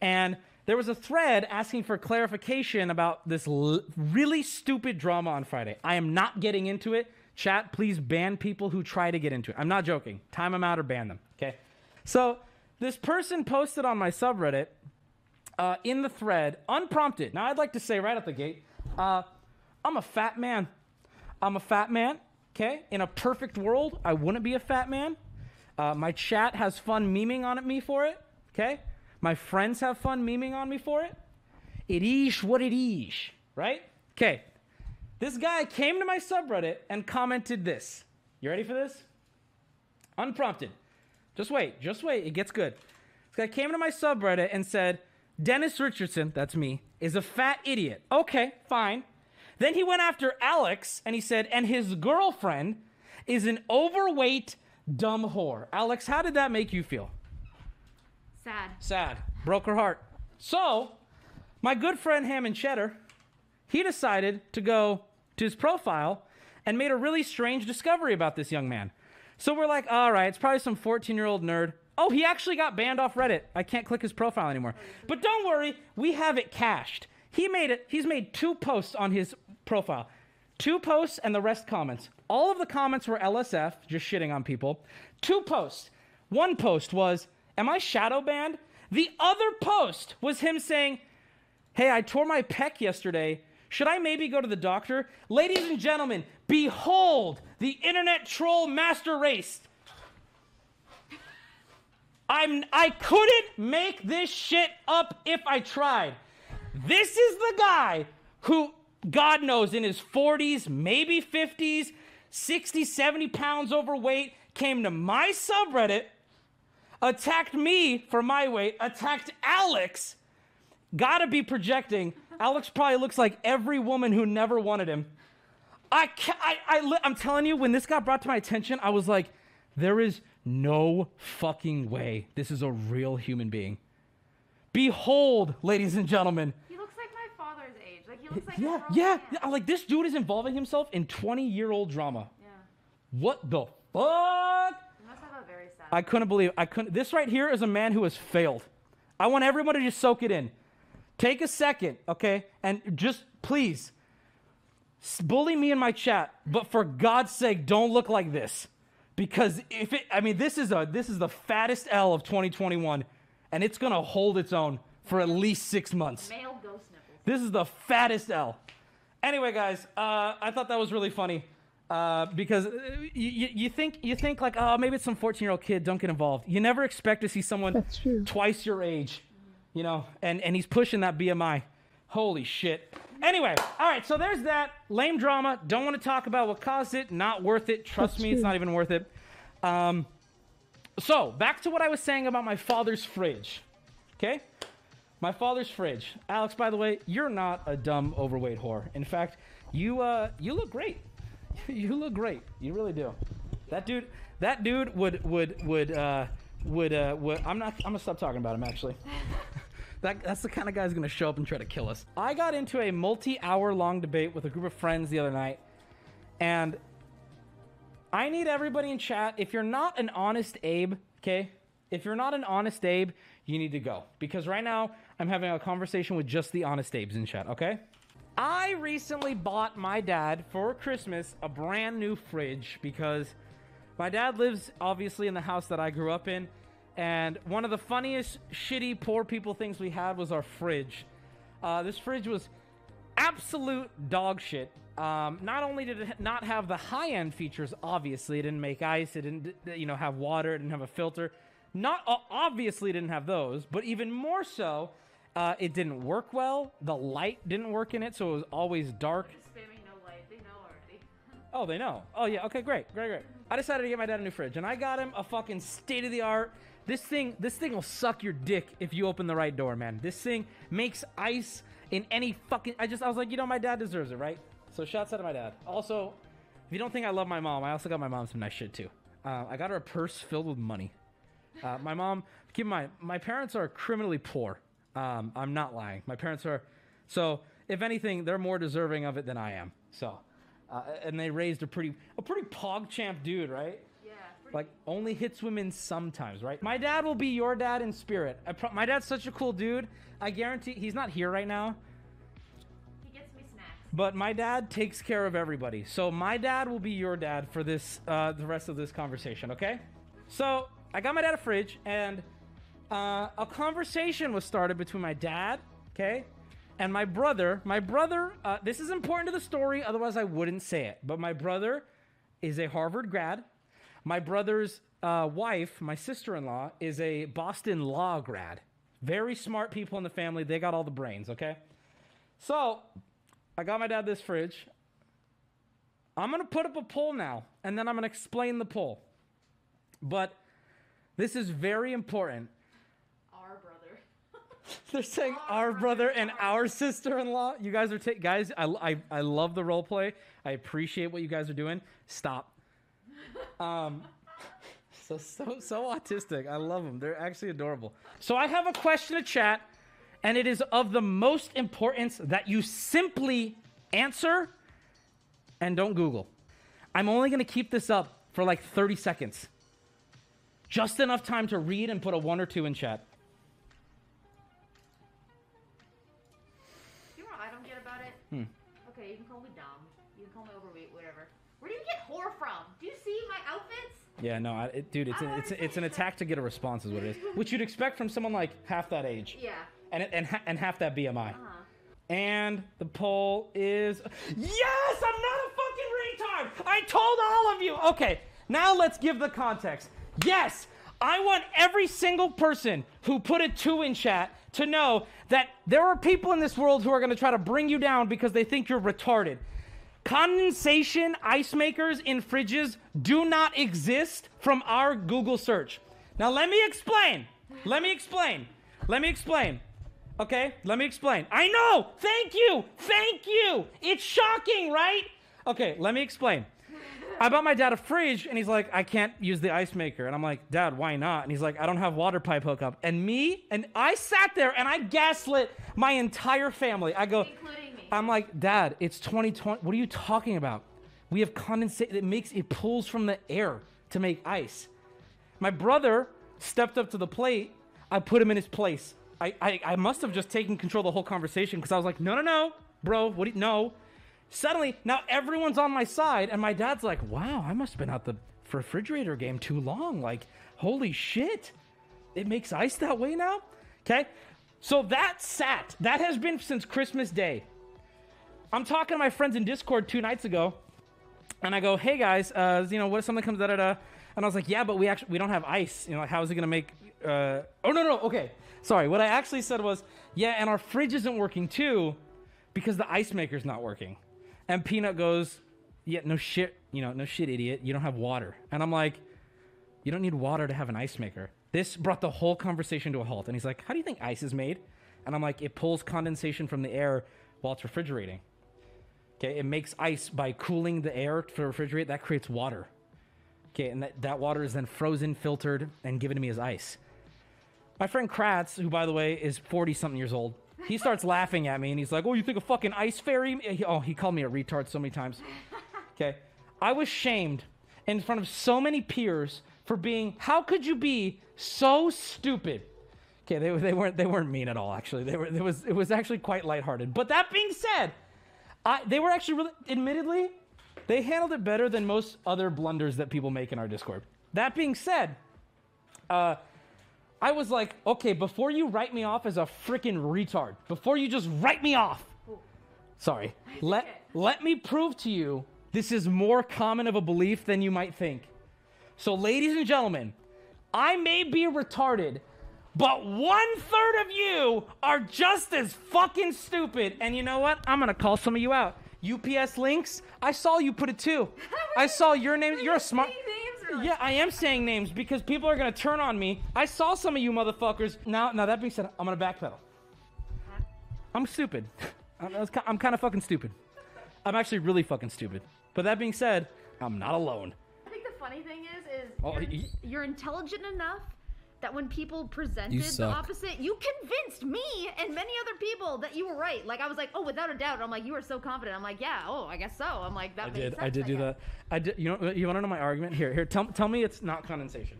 And there was a thread asking for clarification about this l- really stupid drama on Friday. I am not getting into it. Chat, please ban people who try to get into it. I'm not joking. Time them out or ban them. Okay. So this person posted on my subreddit uh, in the thread, unprompted. Now I'd like to say right at the gate, uh, I'm a fat man. I'm a fat man. Okay. In a perfect world, I wouldn't be a fat man. Uh, my chat has fun memeing on at me for it. Okay. My friends have fun memeing on me for it. It is what it is, right? Okay. This guy came to my subreddit and commented this. You ready for this? Unprompted. Just wait, just wait. It gets good. This guy came to my subreddit and said, Dennis Richardson, that's me, is a fat idiot. Okay, fine. Then he went after Alex and he said, and his girlfriend is an overweight, dumb whore. Alex, how did that make you feel? Sad. Sad. Broke her heart. So, my good friend Hammond Cheddar, he decided to go to his profile and made a really strange discovery about this young man. So we're like, all right, it's probably some 14 year old nerd. Oh, he actually got banned off Reddit. I can't click his profile anymore. But don't worry, we have it cached. He made it, he's made two posts on his profile. Two posts and the rest comments. All of the comments were LSF, just shitting on people. Two posts. One post was, Am I shadow banned? The other post was him saying, Hey, I tore my pec yesterday. Should I maybe go to the doctor? Ladies and gentlemen, behold the internet troll master race. I'm I couldn't make this shit up if I tried. This is the guy who God knows in his 40s, maybe 50s, 60, 70 pounds overweight came to my subreddit, attacked me for my weight, attacked Alex gotta be projecting. Alex probably looks like every woman who never wanted him. I, I, I, I'm telling you, when this got brought to my attention, I was like, there is no fucking way this is a real human being. Behold, ladies and gentlemen. He looks like my father's age. Like he looks like Yeah, yeah. yeah, like, this dude is involving himself in 20 year old drama. Yeah. What the fuck? He must have a very sad. I couldn't believe I couldn't. This right here is a man who has failed. I want everyone to just soak it in. Take a second, okay, and just please bully me in my chat, but for God's sake, don't look like this, because if it, I mean, this is a this is the fattest L of 2021, and it's gonna hold its own for at least six months. Male ghost nipples. This is the fattest L. Anyway, guys, uh, I thought that was really funny uh, because uh, you, you, you think you think like oh maybe it's some 14 year old kid don't get involved. You never expect to see someone twice your age, you know, and and he's pushing that BMI. Holy shit. Anyway, all right, so there's that lame drama. Don't want to talk about what caused it. Not worth it. Trust me, it's not even worth it. Um, so back to what I was saying about my father's fridge. Okay. My father's fridge. Alex, by the way, you're not a dumb overweight whore. In fact, you uh you look great. you look great. You really do. That dude that dude would would would uh would uh would I'm not I'm gonna stop talking about him actually. That that's the kind of guy who's gonna show up and try to kill us. I got into a multi-hour long debate with a group of friends the other night, and I need everybody in chat. If you're not an honest Abe, okay? If you're not an honest Abe, you need to go. Because right now, I'm having a conversation with just the honest Abes in chat, okay? I recently bought my dad for Christmas a brand new fridge because my dad lives obviously in the house that I grew up in. And one of the funniest, shitty, poor people things we had was our fridge. Uh, this fridge was absolute dog shit. Um, not only did it not have the high end features, obviously, it didn't make ice, it didn't, you know, have water, it didn't have a filter. Not obviously, didn't have those, but even more so, uh, it didn't work well. The light didn't work in it, so it was always dark. Spamming no light. They know already. Oh, they know. Oh, yeah. Okay, great, great, great. I decided to get my dad a new fridge, and I got him a fucking state of the art. This thing, this thing will suck your dick if you open the right door, man. This thing makes ice in any fucking. I just, I was like, you know, my dad deserves it, right? So, shouts out to my dad. Also, if you don't think I love my mom, I also got my mom some nice shit too. Uh, I got her a purse filled with money. Uh, my mom, keep in mind, my parents are criminally poor. Um, I'm not lying. My parents are, so if anything, they're more deserving of it than I am. So, uh, and they raised a pretty, a pretty pog champ dude, right? Like only hits women sometimes, right? My dad will be your dad in spirit. My dad's such a cool dude. I guarantee he's not here right now, He gets me snacks. but my dad takes care of everybody. So my dad will be your dad for this, uh, the rest of this conversation. Okay? So I got my dad a fridge, and uh, a conversation was started between my dad, okay, and my brother. My brother. Uh, this is important to the story, otherwise I wouldn't say it. But my brother is a Harvard grad. My brother's uh, wife, my sister-in-law, is a Boston law grad. Very smart people in the family. They got all the brains. Okay. So I got my dad this fridge. I'm going to put up a poll now, and then I'm going to explain the poll. But this is very important. Our brother. They're saying our brother and our sister-in-law. You guys are ta- guys. I, I I love the role play. I appreciate what you guys are doing. Stop. Um, so so so autistic. I love them. They're actually adorable. So I have a question to chat, and it is of the most importance that you simply answer and don't Google. I'm only gonna keep this up for like 30 seconds. Just enough time to read and put a one or two in chat. Yeah, no, I, it, dude, it's an, it's it's an attack to get a response, is what it is. Which you'd expect from someone like half that age, Yeah. and and and half that BMI. Uh-huh. And the poll is yes, I'm not a fucking retard. I told all of you. Okay, now let's give the context. Yes, I want every single person who put a two in chat to know that there are people in this world who are going to try to bring you down because they think you're retarded. Condensation ice makers in fridges do not exist from our Google search. Now, let me explain. Let me explain. Let me explain. Okay, let me explain. I know. Thank you. Thank you. It's shocking, right? Okay, let me explain. I bought my dad a fridge, and he's like, I can't use the ice maker. And I'm like, Dad, why not? And he's like, I don't have water pipe hookup. And me, and I sat there and I gaslit my entire family. I go, Including. I'm like, Dad, it's 2020. What are you talking about? We have condensate. It makes it pulls from the air to make ice. My brother stepped up to the plate. I put him in his place. I, I, I must have just taken control of the whole conversation because I was like, no, no, no, bro, what do you, no. Suddenly, now everyone's on my side, and my dad's like, wow, I must have been out the refrigerator game too long. Like, holy shit. It makes ice that way now? Okay. So that sat. That has been since Christmas Day. I'm talking to my friends in Discord two nights ago, and I go, "Hey guys, uh, you know what? If something comes da da da," and I was like, "Yeah, but we actually we don't have ice. You know, like, how is it gonna make?" Uh... Oh no no okay, sorry. What I actually said was, "Yeah, and our fridge isn't working too, because the ice maker's not working." And Peanut goes, "Yeah, no shit. You know, no shit, idiot. You don't have water." And I'm like, "You don't need water to have an ice maker." This brought the whole conversation to a halt. And he's like, "How do you think ice is made?" And I'm like, "It pulls condensation from the air while it's refrigerating." Okay, it makes ice by cooling the air to refrigerate. That creates water. Okay, and that, that water is then frozen, filtered, and given to me as ice. My friend Kratz, who by the way is 40 something years old, he starts laughing at me and he's like, Oh, you think a fucking ice fairy? Oh, he called me a retard so many times. Okay. I was shamed in front of so many peers for being, how could you be so stupid? Okay, they, they weren't they weren't mean at all. Actually, they were. It was it was actually quite lighthearted. But that being said, I, they were actually really, admittedly, they handled it better than most other blunders that people make in our Discord. That being said, uh, I was like, okay, before you write me off as a freaking retard, before you just write me off, sorry, let let me prove to you this is more common of a belief than you might think. So, ladies and gentlemen, I may be retarded, but one third of you are just as fucking stupid. And you know what? I'm gonna call some of you out. UPS links. I saw you put it too. I saw your name. You're a smart. Names Yeah, I am saying names because people are gonna turn on me. I saw some of you motherfuckers. Now, now that being said, I'm gonna backpedal. I'm stupid. I'm, kind of fucking stupid. I'm actually really fucking stupid. But that being said, I'm not alone. I think the funny thing is, is Oh, you're, y- you're intelligent enough that when people presented the opposite, you convinced me and many other people that you were right. Like I was like, oh, without a doubt. I'm like, you are so confident. I'm like, yeah, oh, I guess so. I'm like, that I makes did. sense. I did I do guess. that. I did. You know. You want to know my argument? Here. Here. Tell, tell me it's not condensation.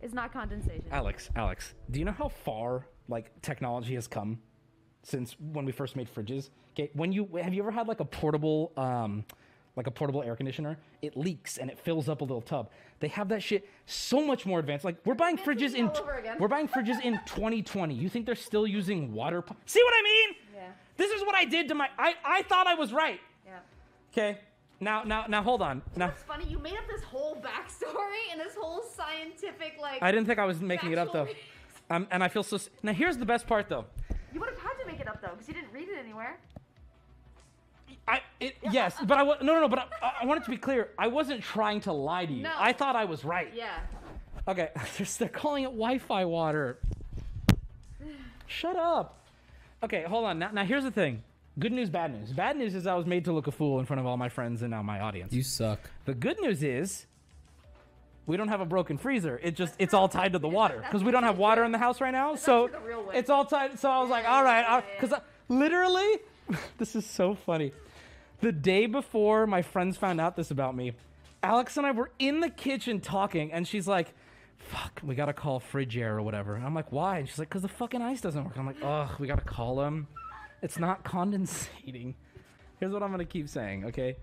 It's not condensation. Alex. Alex. Do you know how far like technology has come since when we first made fridges? Okay. When you have you ever had like a portable um like a portable air conditioner? It leaks and it fills up a little tub. They have that shit so much more advanced. Like we're buying fridges in all over again. we're buying fridges in 2020. You think they're still using water? pu- See what I mean? Yeah. This is what I did to my. I I thought I was right. Yeah. Okay. Now now now hold on. Now It's funny. You made up this whole backstory and this whole scientific like. I didn't think I was making it up though. Um, and I feel so. Now here's the best part though. You would have had to make it up though, because you didn't read it anywhere. I it, yes, but I wa- no no no. But I, I want it to be clear. I wasn't trying to lie to you. No. I thought I was right. Yeah. Okay, they're, they're calling it Wi-Fi water. Shut up. Okay, hold on. Now, now here's the thing. Good news, bad news. Bad news is I was made to look a fool in front of all my friends and now my audience. You suck. The good news is we don't have a broken freezer. It just it's all tied to the water because we don't have water in the house right now. So actually the real way. it's all tied. So I was like, all right, because literally, this is so funny. The day before my friends found out this about me, Alex and I were in the kitchen talking, and she's like, "Fuck, we gotta call Frigidaire or whatever." And I'm like, "Why?" And she's like, "Cause the fucking ice doesn't work." I'm like, "Ugh, we gotta call him. It's not condensating." Here's what I'm gonna keep saying, okay?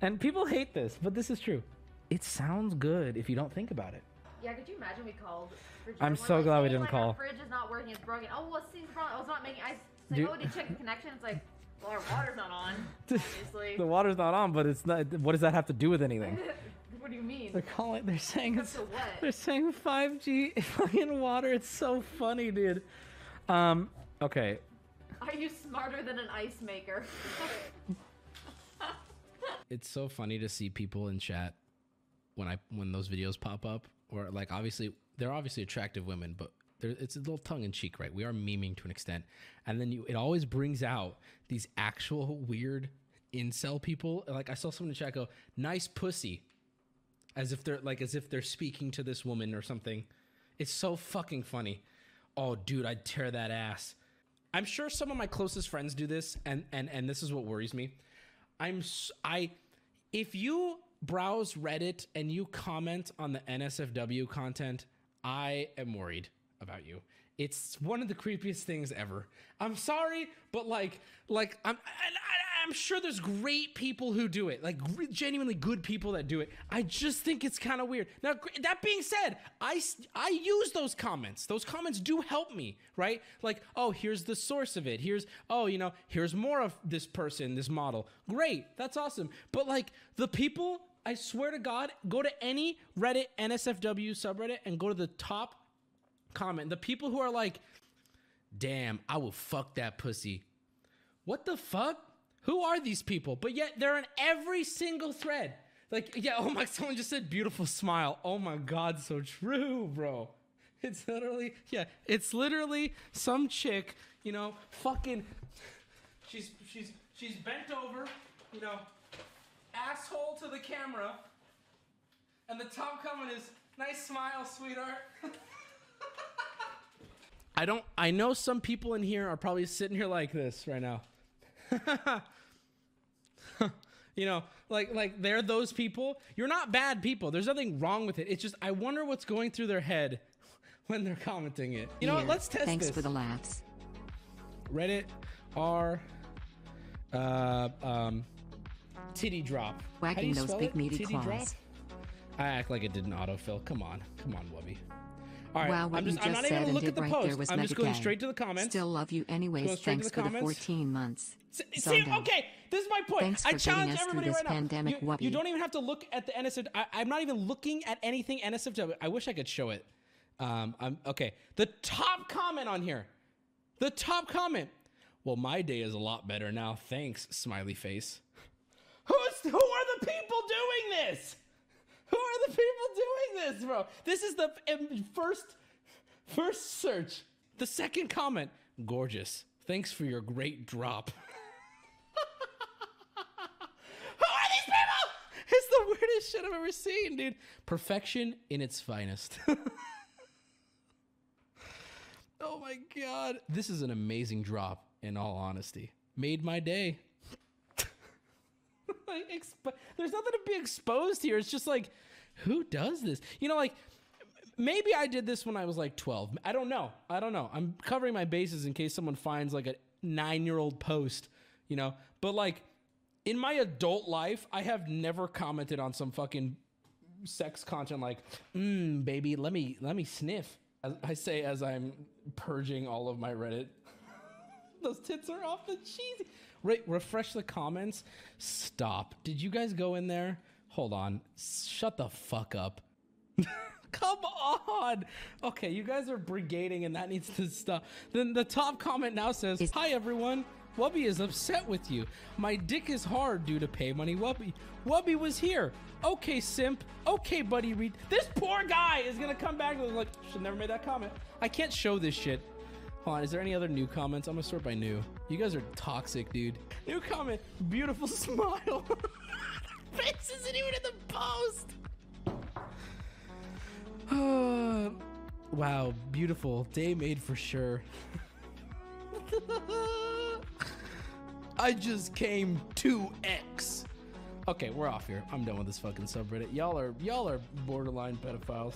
And people hate this, but this is true. It sounds good if you don't think about it. Yeah, could you imagine we called? Fridge I'm so We're glad we didn't like, call. Our fridge is not working. It's broken. Oh, well, it seems broken. Oh, it's not making ice. It's like, Dude- oh, did you check the connection? It's like, well, our water's not on. Obviously. The water's not on, but it's not. What does that have to do with anything? what do you mean? They're calling. They're saying it's. What? They're saying 5G fucking water. It's so funny, dude. Um. Okay. Are you smarter than an ice maker? It's so funny to see people in chat when I when those videos pop up, or like obviously they're obviously attractive women, but There, it's a little tongue in cheek, right? We are memeing to an extent, and then you, it always brings out these actual weird incel people. Like I saw someone in chat go, "Nice pussy," as if they're like as if they're speaking to this woman or something. It's so fucking funny. Oh, dude, I'd tear that ass. I'm sure some of my closest friends do this, and and and this is what worries me. I'm I, if you browse Reddit and you comment on the NSFW content, I am worried about you. It's one of the creepiest things ever. I'm sorry, but like, like I'm, I, I'm sure there's great people who do it, like genuinely good people that do it. I just think it's kind of weird. Now, that being said, I I use those comments. Those comments do help me, right? Like, oh, here's the source of it. Here's, oh, you know, here's more of this person, this model. Great, that's awesome. But like the people, I swear to God, go to any Reddit NSFW subreddit and go to the top comment. The people who are like, damn, I will fuck that pussy. What the fuck? Who are these people? But yet they're in every single thread. Like, yeah, oh my, someone just said beautiful smile. Oh my God, so true, bro. It's literally, yeah, it's literally some chick, you know, fucking, she's, she's, she's bent over, you know, asshole to the camera. And the top comment is, nice smile, sweetheart. I don't. I know some people in here are probably sitting here like this right now. you know, like like they're those people. You're not bad people. There's nothing wrong with it. It's just I wonder what's going through their head when they're commenting it. You know what? Let's test Thanks this. for the laughs. Reddit r uh um titty drop. Whacking those big it? meaty Titty claws. drop? I act like it didn't autofill. Come on, come on, Wubby. All right, wow, what I'm just, you I'm just not said and did the right post. there was I'm just going straight to the comments. Still love you anyways. Thanks the for the 14 months. See, Zelda. okay, this is my point. Thanks I for getting challenge us everybody this right now. pandemic, you, you don't even have to look at the NSF. I, I'm not even looking at anything NSFW. I wish I could show it. Um, I'm okay. The top comment on here. The top comment. Well, my day is a lot better now. Thanks, smiley face. Who's who are the people doing this? The people doing this, bro? This is the first first search. The second comment. Gorgeous. Thanks for your great drop. Who are these people? It's the weirdest shit I've ever seen, dude. Perfection in its finest. oh my god. This is an amazing drop, in all honesty. Made my day. There's nothing to be exposed here. It's just like, who does this? You know, like, maybe I did this when I was like 12. I don't know. I don't know. I'm covering my bases in case someone finds like a nine year old post, you know? But like, in my adult life, I have never commented on some fucking sex content like, mm, baby, let me let me sniff. I say as I'm purging all of my Reddit. Those tits are off the cheesy. Right, refresh the comments. Stop. Did you guys go in there? Hold on. Shut the fuck up. Come on. Okay, you guys are brigading and that needs to stop. Then the top comment now says, Hi everyone. Wubby is upset with you. My dick is hard due to pay money Wubby. Wubby was here. Okay, simp. Okay, buddy Reed. This poor guy is gonna come back and like, should never made that comment. I can't show this shit. Hold on, is there any other new comments? I'm gonna sort by new. You guys are toxic, dude. New comment. Beautiful smile. Face isn't even in the post. wow, beautiful. Day made for sure. I just came to X. Okay, we're off here. I'm done with this fucking subreddit. Y'all are y'all are borderline pedophiles.